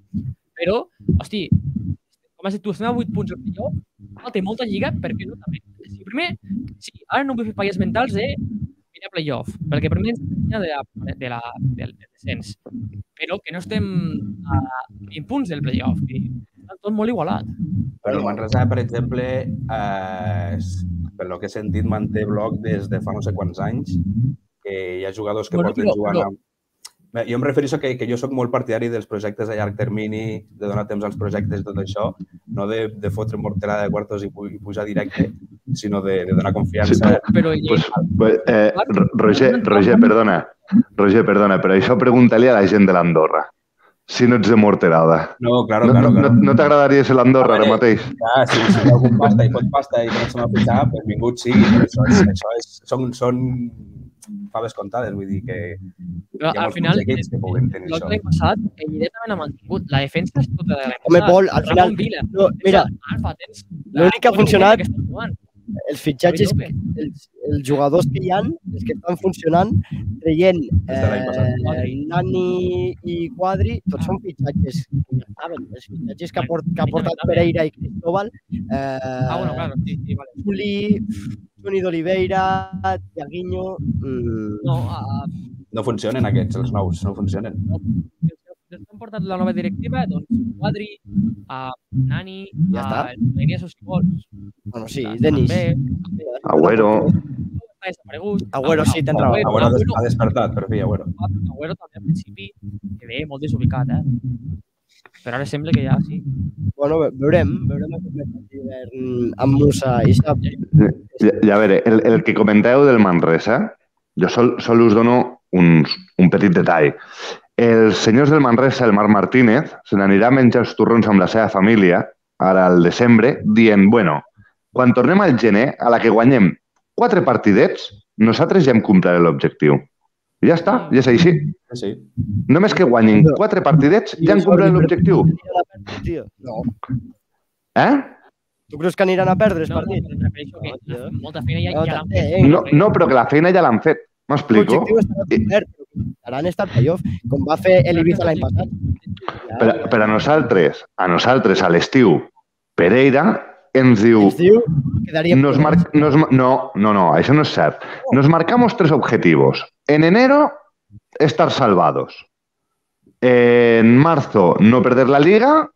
Però, hosti, com has dit tu, estem a 8 punts al playoff, té molta lliga, per què no també? Si primer, sí, ara no vull fer falles mentals de mirar playoff, perquè per mi ens de la, de la, del, del descens. Però que no estem a 20 punts del playoff, i està tot molt igualat. Però el Manresa, per exemple, eh, per lo que he sentit, manté bloc des de fa no sé quants anys, que hi ha jugadors que Bueno, porten però- jugant però- amb... Jo em refereixo que, que jo sóc molt partidari dels projectes a llarg termini, de donar temps als projectes i tot això, no de, de fotre morterada de quartos i, i pujar directe, sinó de, de donar confiança. Però ell, Pues, pues, eh, Ro- Roger, Roger, perdona. Roger, perdona, però això pregunta-li a la gent de l'Andorra. Si no ets de Morterada. No, claro, No, claro, no, claro. no t'agradaria ser l'Andorra ara mateix? Clar, si, si hi ha algun pasta i pot pasta i comencem a pujar, benvingut sigui, però això, és, això és, són, són faves comptades, vull dir que però ha al final, equips que puguen tenir l'any això. l'any passat, el Lliret també l'ha mantingut. La defensa és tota de l'any passat. Home, Pol, al final- Vila. No, mira, l'únic que ha funcionat- que. Els fitxatges, els, els jugadors que hi han, els que estan funcionant, traient eh, Nani i Quadri, tots són fitxatges que estaven. Els fitxatges que ha, port, que ha portat Pereira i Cristóbal, eh, Ah, bueno, claro, sí, sí, vale. Juli, Toni d'Oliveira, Tiaguinho... Mm, No, uh, No funcionen aquests, els nous, no funcionen. Des, des, portat la nova directiva, doncs Quadri, a Nani, Ja està. a Maria Sosigols. Bueno, sí, Denis. També, Agüero. ha desaparegut. Agüero sí, tens raó. Agüero ha des- ha despertat, per fi, Agüero. Agüero també al principi que ve molt desubicat, eh? Però ara sembla que ja sí. Bueno, ve- veurem, veurem amb Musa i sap. I, i a veure, el, el que comenteu del Manresa, jo sol, sol us dono un, un petit detall. Els senyors del Manresa, el Marc Martínez, se n'anirà a menjar els torrons amb la seva família, ara al desembre, dient, bueno, quan tornem al gener, a la que guanyem quatre partidets, nosaltres ja hem complert l'objectiu. I ja està, ja és així. Sí. Només que guanyin quatre partidets, ja han complert l'objectiu. No. Eh? Tu creus que aniran a perdre els No, no, partits? refereixo que No, molta feina ja, No, ja l'han fet. eh? No, no, però que la feina ja l'han fet. M'explico? L'objectiu estarà complert, però estaran estar playoff, com va fer l'Ibiza l'any passat. Per, per a nosaltres, a nosaltres, a l'estiu, Pereira ens diu... Es diu. Nos mar... nos... No, no, no, eso no es cert. Nos marcamos tres objetivos. En enero, estar salvados. En marzo, no perder la liga.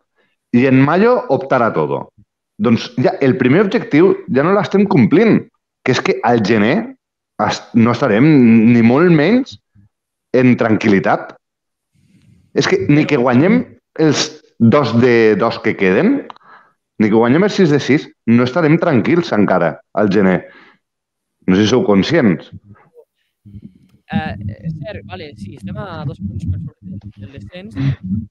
I en mayo, optar a todo. Doncs ja, el primer objectiu ja no l'estem complint, que és que al gener no estarem ni molt menys en tranquil·litat. És que ni que guanyem els dos de dos que queden, ni que guanyem els 6 de 6, no estarem tranquils encara al gener. No sé si sou conscients. Eh, és cert, vale, sí, estem a dos punts per sobre del, descens,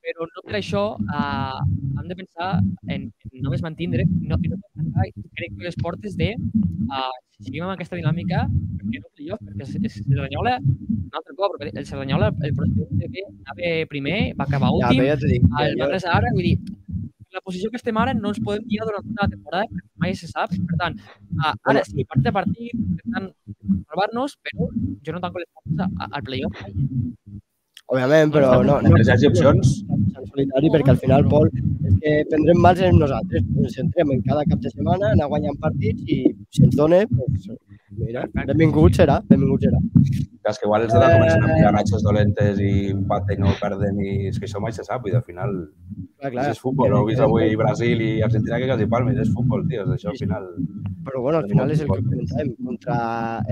però no per això eh, hem de pensar en, en només mantindre, no, no per tancar, crec que les portes de eh, si seguim amb aquesta dinàmica, perquè no playoff, perquè el Cerdanyola, un altre cop, perquè el Cerdanyola, el projecte que anava primer, va acabar Ja, últim, ja t'ho dic. el ja- Manresa ara, vull dir, la posició que estem ara no ens podem guiar durant tota la temporada, perquè mai se sap. Per tant, ah, ara sí, partit a partit, intentant salvar-nos, però jo no tanco les portes al playoff. Òbviament, però no, no, hagi opcions, en solitari, perquè al final, Pol, és que prendrem mals en nosaltres. Ens centrem en cada cap de setmana, anar guanyant partits i si ens dona, doncs, mira, benvingut serà, benvingut serà. que és que igual els de dalt comencen a pillar ratxes dolentes i empaten i no perden i és que això mai se sap i al final Clar, clar, és futbol. Ho heu vist avui Brasil i Argentina que quasi palmes, és futbol, tio. Això al final... Però bueno, al final és el que comentàvem. Contra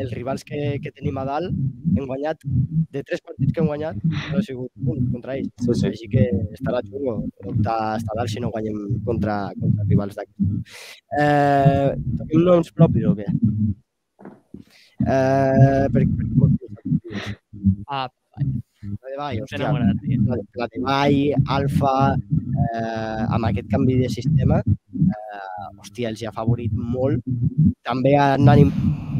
els rivals que, que tenim a dalt, hem guanyat, de tres partits que hem guanyat, no ha sigut un contra ells. Sí, sí. Així que estarà xungo optar estar a dalt si no guanyem contra, contra rivals d'aquests. Eh, toquem noms propis o què? Eh, per, per? Ah, La de Vall, hòstia, enamorat. sí. la de, la de Vall, Alfa, eh, amb aquest canvi de sistema, eh, hòstia, els hi ha favorit molt. També han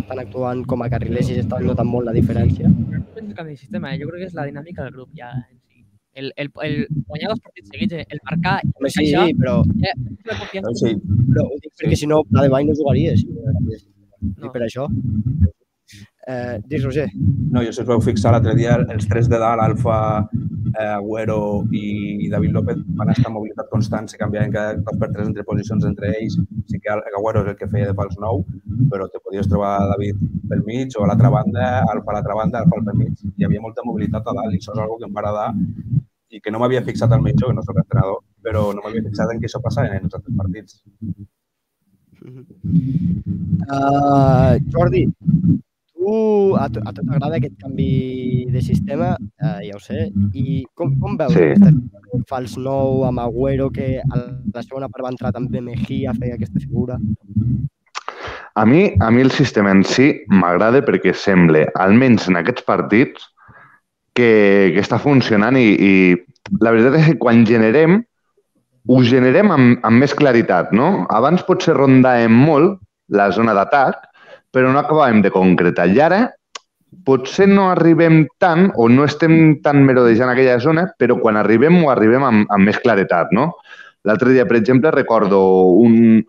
estan actuant com a carrilers i s'estan notant molt la diferència. Però no penso canvi de sistema, eh? jo crec que és la dinàmica del grup ja en si. El, el, el guanyar dos partits seguits, eh, el marcar Home, sí, encaixar, però, ja, la confiança. Doncs sí, però ho dic perquè si no, la de Vall no jugaria. Si no, sistema. No. I per això. Eh, dis, Roger. No, jo si us vau fixar l'altre dia, els tres de dalt, Alfa, eh, Agüero i David López, van estar en mobilitat constant, se canviaven cada dos per tres entre posicions entre ells. Sí que Agüero és el que feia de fals nou, però te podies trobar David pel mig o a l'altra banda, Alfa a l'altra banda, Alfa al pel mig. Hi havia molta mobilitat a dalt i això és una que em va agradar i que no m'havia fixat al mitjó, que no soc entrenador, però no m'havia fixat en què això passava en els altres partits. Uh, Jordi, tu, a, tu, a tu t'agrada aquest canvi de sistema, uh, ja ho sé, i com, com veus Sí. figura? fals nou amb Agüero que a la segona part va entrar també Mejía, feia aquesta figura. A mi, a mi el sistema en si m'agrada perquè sembla, almenys en aquests partits, que, que està funcionant i, i la veritat és que quan generem, ho generem amb, amb més claritat, no? Abans potser rondàvem molt la zona d'atac, però no acabàvem de concretar. I ara potser no arribem tant o no estem tan merodejant aquella zona, però quan arribem ho arribem amb, amb més claretat, no? L'altre dia, per exemple, recordo un,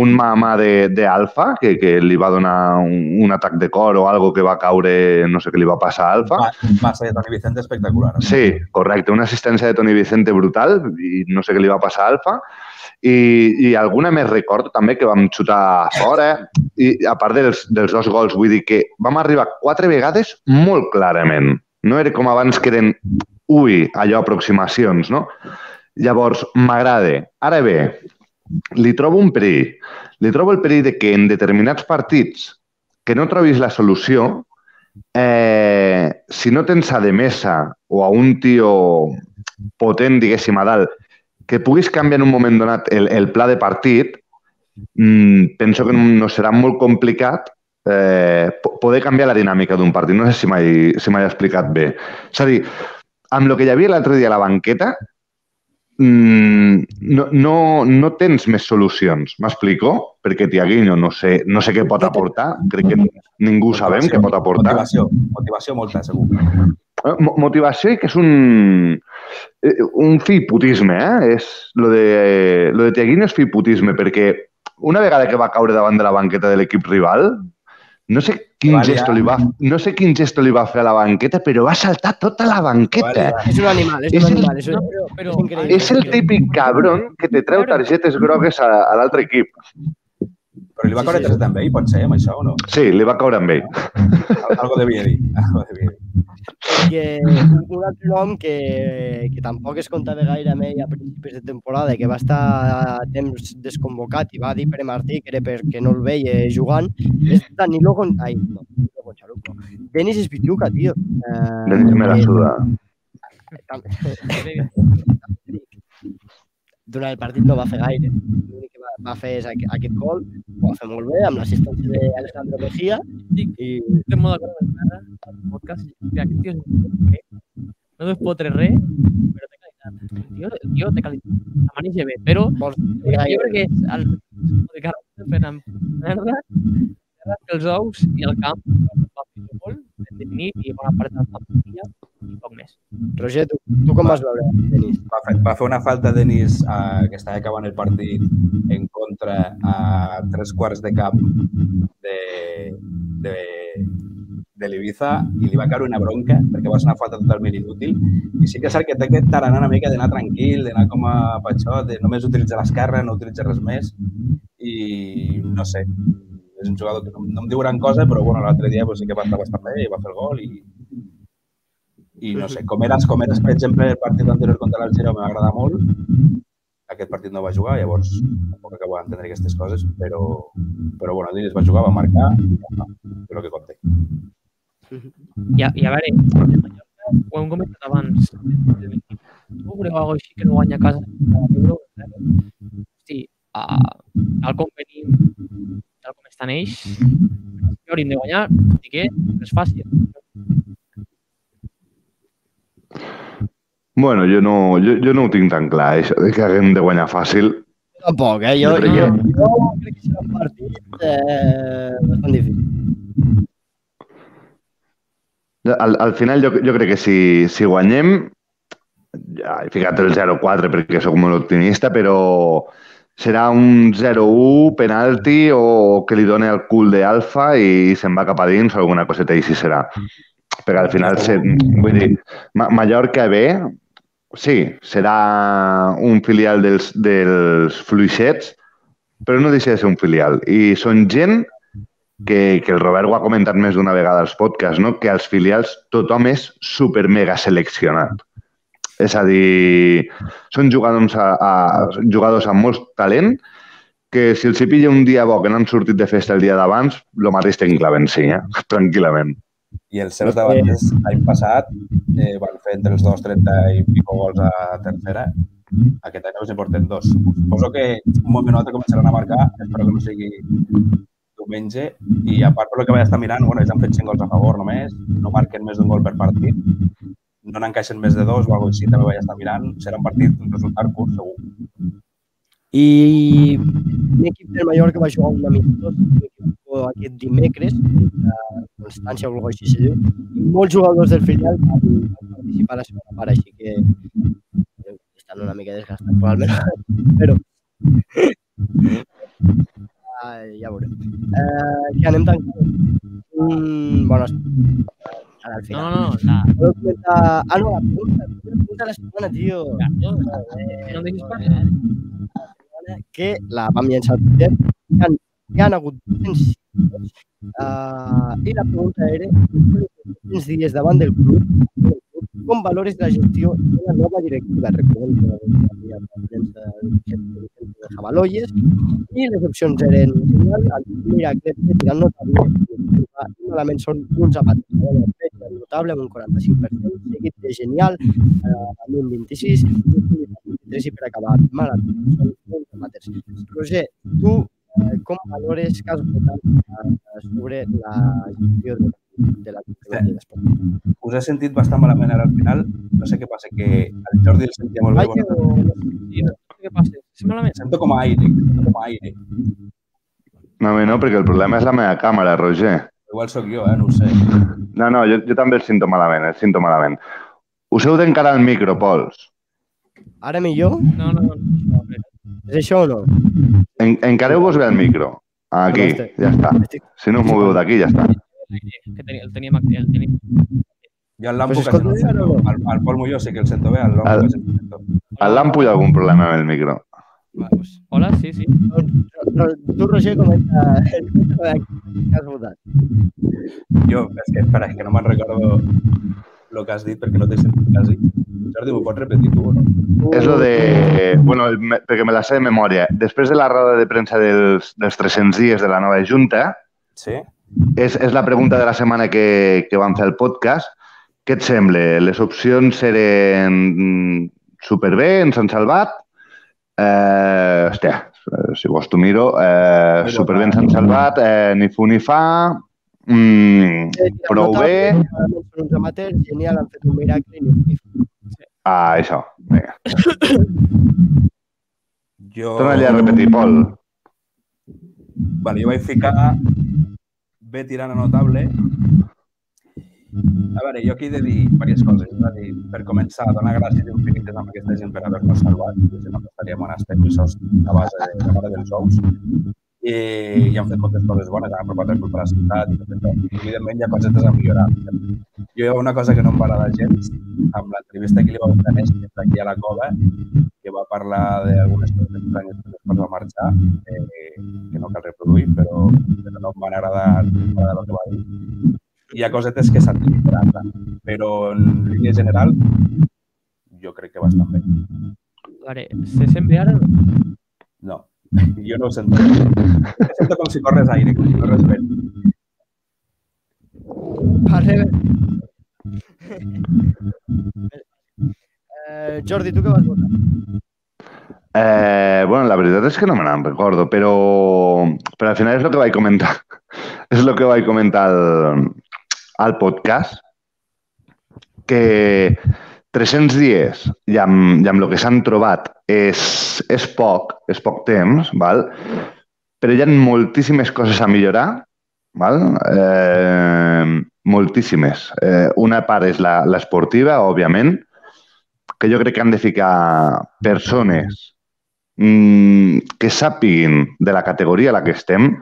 un mà a mà de- d'Alfa, que, que li va donar un, un atac de cor o algo que va caure, no sé què li va passar a Alfa. Un passe de Toni Vicente espectacular. Sí, correcte, una assistència de Toni Vicente brutal i no sé què li va passar a Alfa. I, i alguna més recordo també que vam xutar fora i a part dels, dels dos gols, vull dir que vam arribar quatre vegades molt clarament. No era com abans que eren ui, allò, aproximacions, no? Llavors, m'agrada. Ara bé, li trobo un perill. Li trobo el perill de que en determinats partits que no trobis la solució, eh, si no tens a de mesa o a un tio potent, diguéssim, a dalt, que puguis canviar en un moment donat el, el pla de partit, mm, penso que no serà molt complicat eh, poder canviar la dinàmica d'un partit. No sé si m'he si explicat bé. És a dir, amb el que hi havia l'altre dia a la banqueta, mm, no, no, no tens més solucions. M'explico? Perquè Tiaguinho no sé, no sé què pot aportar. Crec que ningú sabem què pot aportar. Motivació, motivació molta, segur. Eh, motivació i que és un, un fiputisme, eh? És, lo, de, lo de Tiaguinho és fiputisme, perquè una vegada que va caure davant de la banqueta de l'equip rival, no sé quin vale, gesto li va, no sé quin gesto li va fer a la banqueta, però va saltar tota la banqueta. Vale, és un animal, és, és un animal. És, un... no, però, però, és, és el típic cabron que te treu targetes grogues a, a l'altre equip. Però li va caure sí, sí. també, pot ser, amb això o no? Sí, li va caure amb ell. Algo devia dir. Algo devia dir. Que un altre nom que, que tampoc es comptava gaire amb ell a principis de temporada, que va estar a temps desconvocat i va dir per Martí que era perquè no el veia jugant, és Danilo Gon... Ai, no, Danilo Gonchaluco. Denis Espituca, tio. Eh, Denis me la suda. durant el partit no va fer gaire. L'únic que va, va fer és aquest, aquest gol, ho va fer molt bé, amb l'assistència d'Alejandro Mejía. I, i... estic molt d'acord amb el el podcast, que aquest tio és no es pot res, però té qualitat. El tio, el tio té qualitat. La manija bé, però Vols, jo crec que és el de carrer per merda, els ous i el camp va fer molt ben definit i bona part de la plantilla poc més. Roger, tu, tu com vas veure, Denis? Va fer, va fer una falta, Denis, uh, que estava acabant el partit en contra a tres quarts de cap de, de, de l'Ibiza i li va caure una bronca perquè va ser una falta totalment inútil. I sí que és cert que té aquest tarannà una mica d'anar tranquil, d'anar com a patxot, de només utilitzar l'esquerra, no utilitzar res més. I no sé, és un jugador que no, no em diu gran cosa, però bueno, l'altre dia pues, sí que va estar bastant bé i va fer el gol i, i no sé, com eres, com eres per exemple, el partit anterior contra l'Algero m'agrada molt, aquest partit no va jugar, llavors tampoc acabo d'entendre aquestes coses, però, però bueno, Dines va jugar, va marcar, és el que conté. I a, i a veure, ho hem comentat abans, veureu alguna així que no guanya a casa? Sí, a, tal com venim, tal com estan ells, hauríem de guanyar, i que és fàcil. Bueno, jo no, jo, jo no ho tinc tan clar, això de que haguem de guanyar fàcil. Tampoc, eh? Jo, jo, jo, jo crec que serà un partit eh, bastant difícil. Al, al final jo, jo crec que si, si guanyem, ja he ficat el 0-4 perquè sóc molt optimista, però serà un 0-1, penalti o que li doni el cul d'Alfa i se'n va cap a dins o alguna coseta així serà. Perquè al final, se, vull dir, Mallorca bé, Sí, serà un filial dels, dels fluixets, però no deixa de ser un filial. I són gent que, que el Robert ho ha comentat més d'una vegada als podcasts, no? que als filials tothom és super mega seleccionat. És a dir, són jugadors, a, a, jugadors amb molt talent que si els hi pilla un dia bo que no han sortit de festa el dia d'abans, el mateix clavent, sí, eh? tranquil·lament. I els seus davanters l'any passat eh, van fer entre els dos 30 i pico gols a tercera. Aquest any en porten dos. Suposo que un moment o altre començaran a marcar, espero que no sigui diumenge, i a part per el que vaig estar mirant, bueno, ells han fet 5 gols a favor només, no marquen més d'un gol per partit, no n'encaixen més de dos o alguna cosa així, també vaig estar mirant, serà un partit, un resultat curt, segur. I l'equip del Mallorca va jugar un amistós aquest dimecres, a Constància o alguna cosa així se diu, i molts jugadors del filial van, participar a la segona part, així que estan una mica desgastats, probablement, però ah, ja veurem. Eh, que anem tancant. Mm, bueno, ara al final. No, no, no. La... Ah, no, la pregunta, la pregunta de la setmana, tio. No, no parlar que la vam llançar al Twitter. Hi ha, hi ha hagut 200 uh, i la pregunta era quins dies davant del club, com valores la gestió de la nova directiva? Recordem que hi la premsa de Jabaloyes i les opcions eren el miracle, tirant notable i malament són uns amateurs. Notable amb un 45%, seguit de genial eh, amb un 26 i un 23 i per acabar malament. Són. Roger, tu eh, com valores que has votat eh, sobre la gestió de, de la d'Esport? Us he sentit bastant malament ara al final. No sé què passa, que el Jordi el sentia molt bé. Vaig Bona... o... I no sé què passa. Sí, malament. Sento com a aire, sento com a aire. No, no, perquè el problema és la meva càmera, Roger. Igual sóc jo, eh? no ho sé. No, no, jo, jo també el sinto malament, el sinto malament. Us heu d'encarar el micro, Pols. Ara millor? No, no, no. És això o no? En, encareu-vos bé el micro. Aquí, ja està. Si no us moveu d'aquí, ja està. Que tenia, el aquí. El teníem. Jo el Lampo Pues que no el sento. no. Al, al Pol Molló sí que el sento bé, el Lampo hi ha algun problema amb el micro. Va, pues, hola, sí, sí. Ro- Tu, Roger, comenta el que has votat. Jo, és que, espera, és que no me'n recordo el que has dit perquè no t'he sentit quasi. Jordi, m'ho pots repetir tu o no? És lo de... Bueno, me, perquè me la sé de memòria. Després de la roda de premsa dels, dels 300 dies de la nova Junta, Sí? És, és la pregunta de la setmana que, que vam fer al podcast. Què et sembla? Les opcions eren mm, superbé, ens han salvat. Eh, hòstia, eh, si vols t'ho miro. Eh, superbé ens clar. han salvat, eh, ni fu ni fa. Mm, prou bé. Són uns amateurs, genial, han fet un miracle i ni. Ah, això. Vinga. Jo... Torna-li a repetir, Pol. Vale, jo vaig ficar bé tirant a notable. A veure, jo aquí he de dir diverses coses. És a dir, per començar, donar gràcies infinites a aquesta gent per haver-nos salvat, si no estaríem on estem, i a base de la mare dels ous. I, i han fet moltes coses bones, han apropat el club a la ciutat, i tot això. Evidentment, hi ha cosetes a millorar. Jo hi ha una cosa que no em va agradar gens, amb l'entrevista que li va fer més aquí a la cova, que va parlar d'algunes coses estranyes que després va marxar, eh, que no cal reproduir, però, però no em van agradar, no agradar el que va dir. Hi ha cosetes que s'han de millorar, però en línia general jo crec que bastant bé. Veure, se sent bé ara? No, jo no ho sento. Ho sento com si corres aire, com si corres vent. Vale. Eh, Jordi, tu què vas votar? Eh, bueno, la veritat és que no me n'en recordo, però, però al final és el que vaig comentar. és el que vaig comentar al, al podcast, que 300 dies i amb, i amb el que s'han trobat és, és poc, és poc temps, val? però hi ha moltíssimes coses a millorar, val? Eh, moltíssimes. Eh, una part és l'esportiva, òbviament, que jo crec que han de ficar persones mm, que sàpiguin de la categoria a la que estem.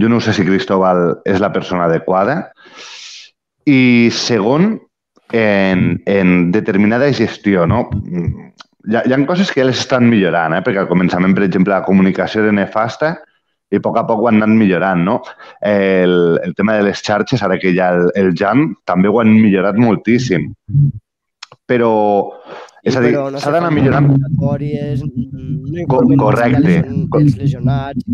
Jo no sé si Cristóbal és la persona adequada. I segon, en, en determinada gestió, no? Hi ha, hi ha coses que ja les estan millorant, eh? perquè al començament, per exemple, la comunicació era nefasta i a poc a poc ho han anat millorant, no? El, el tema de les xarxes, ara que hi ha el, el Jan, també ho han millorat moltíssim. Però, és a dir, no s'ha d'anar millorant no correcte. els- Co- els lesionats.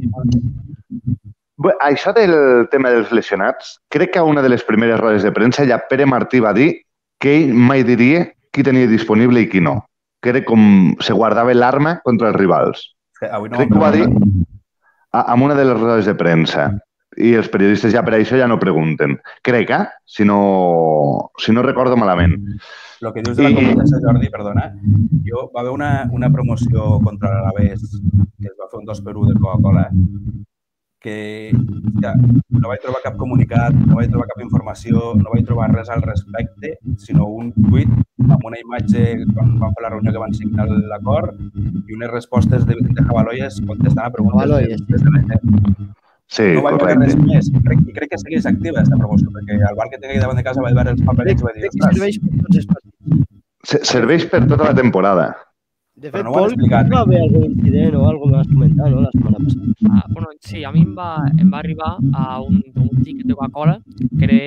Bé, això del tema dels lesionats, crec que a una de les primeres rodes de premsa ja Pere Martí va dir que ell mai diria qui tenia disponible i qui no. Que era com se guardava l'arma contra els rivals. Avui no Crec que ho va dir a, amb una de les rodes de premsa. I els periodistes ja per això ja no pregunten. Crec, eh? Si no, si no recordo malament. El que dius de la I- comunicació, Jordi, perdona, jo va haver una, una promoció contra l'Alavés que es va fer un 2 per 1 de Coca-Cola que ja, no vaig trobar cap comunicat, no vaig trobar cap informació, no vaig trobar res al respecte, sinó un tuit amb una imatge quan van fer la reunió que van signar l'acord i unes respostes de Vicente Jabaloyes contestant a preguntes de, Jabaloyes. de la gent. Sí, No vaig veure res correcte. més. I crec, I crec que segueix activa aquesta promoció, perquè al bar que aquí davant de casa vaig veure els paperets i vaig dir, serveix per tots els partits. Se- Serveix per tota la temporada. De fet, no Pol, explicat. va haver algun incident o alguna cosa que vas comentar, no?, la setmana passada. Ah, bueno, sí, a mi em va, em va arribar a un, un tiquet de Coca-Cola que era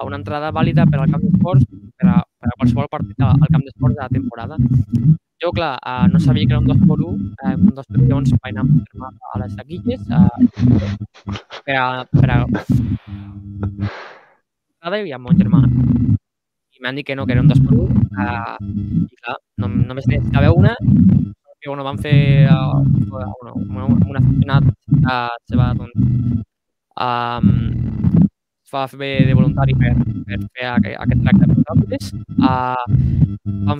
a una entrada vàlida per al camp d'esports per, a, per a qualsevol partit al camp d'esports de la temporada. Jo, clar, uh, no sabia que era un 2 per 1, uh, un 2 per 1, llavors vaig anar a les taquilles uh, per a, per a i amb mon germà. I m'han dit que no, que era un 2 per 1. I clar, no, només necessitava una, que bueno, van fer uh, bueno, uh, se va doncs, um, de voluntari per, per fer aquest, tracte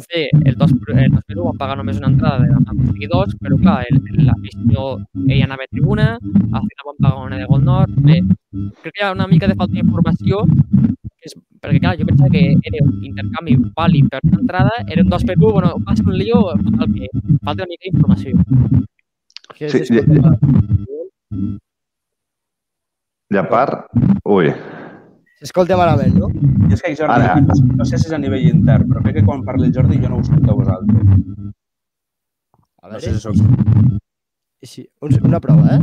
fer el 2 per, el 2 per 1, van pagar només una entrada de dos, però clar, el- el- l'afició, ella anava a tribuna, al final van pagar una de Gol Nord. Bé, que hi una mica de falta d'informació, que perquè clar, jo pensava que era un intercanvi vàlid per una entrada, era un 2 per 1, bueno, va ser un lío, total, que falta una mica d'informació. Que Sí, s'escolta- I a part... Ui, S'escolta malament, no? I és que, Jordi, Ara. no, no sé si és a nivell intern, però crec que quan parli el Jordi jo no us sento a vosaltres. A No veure, sé si sóc... sí, un, una prova, eh?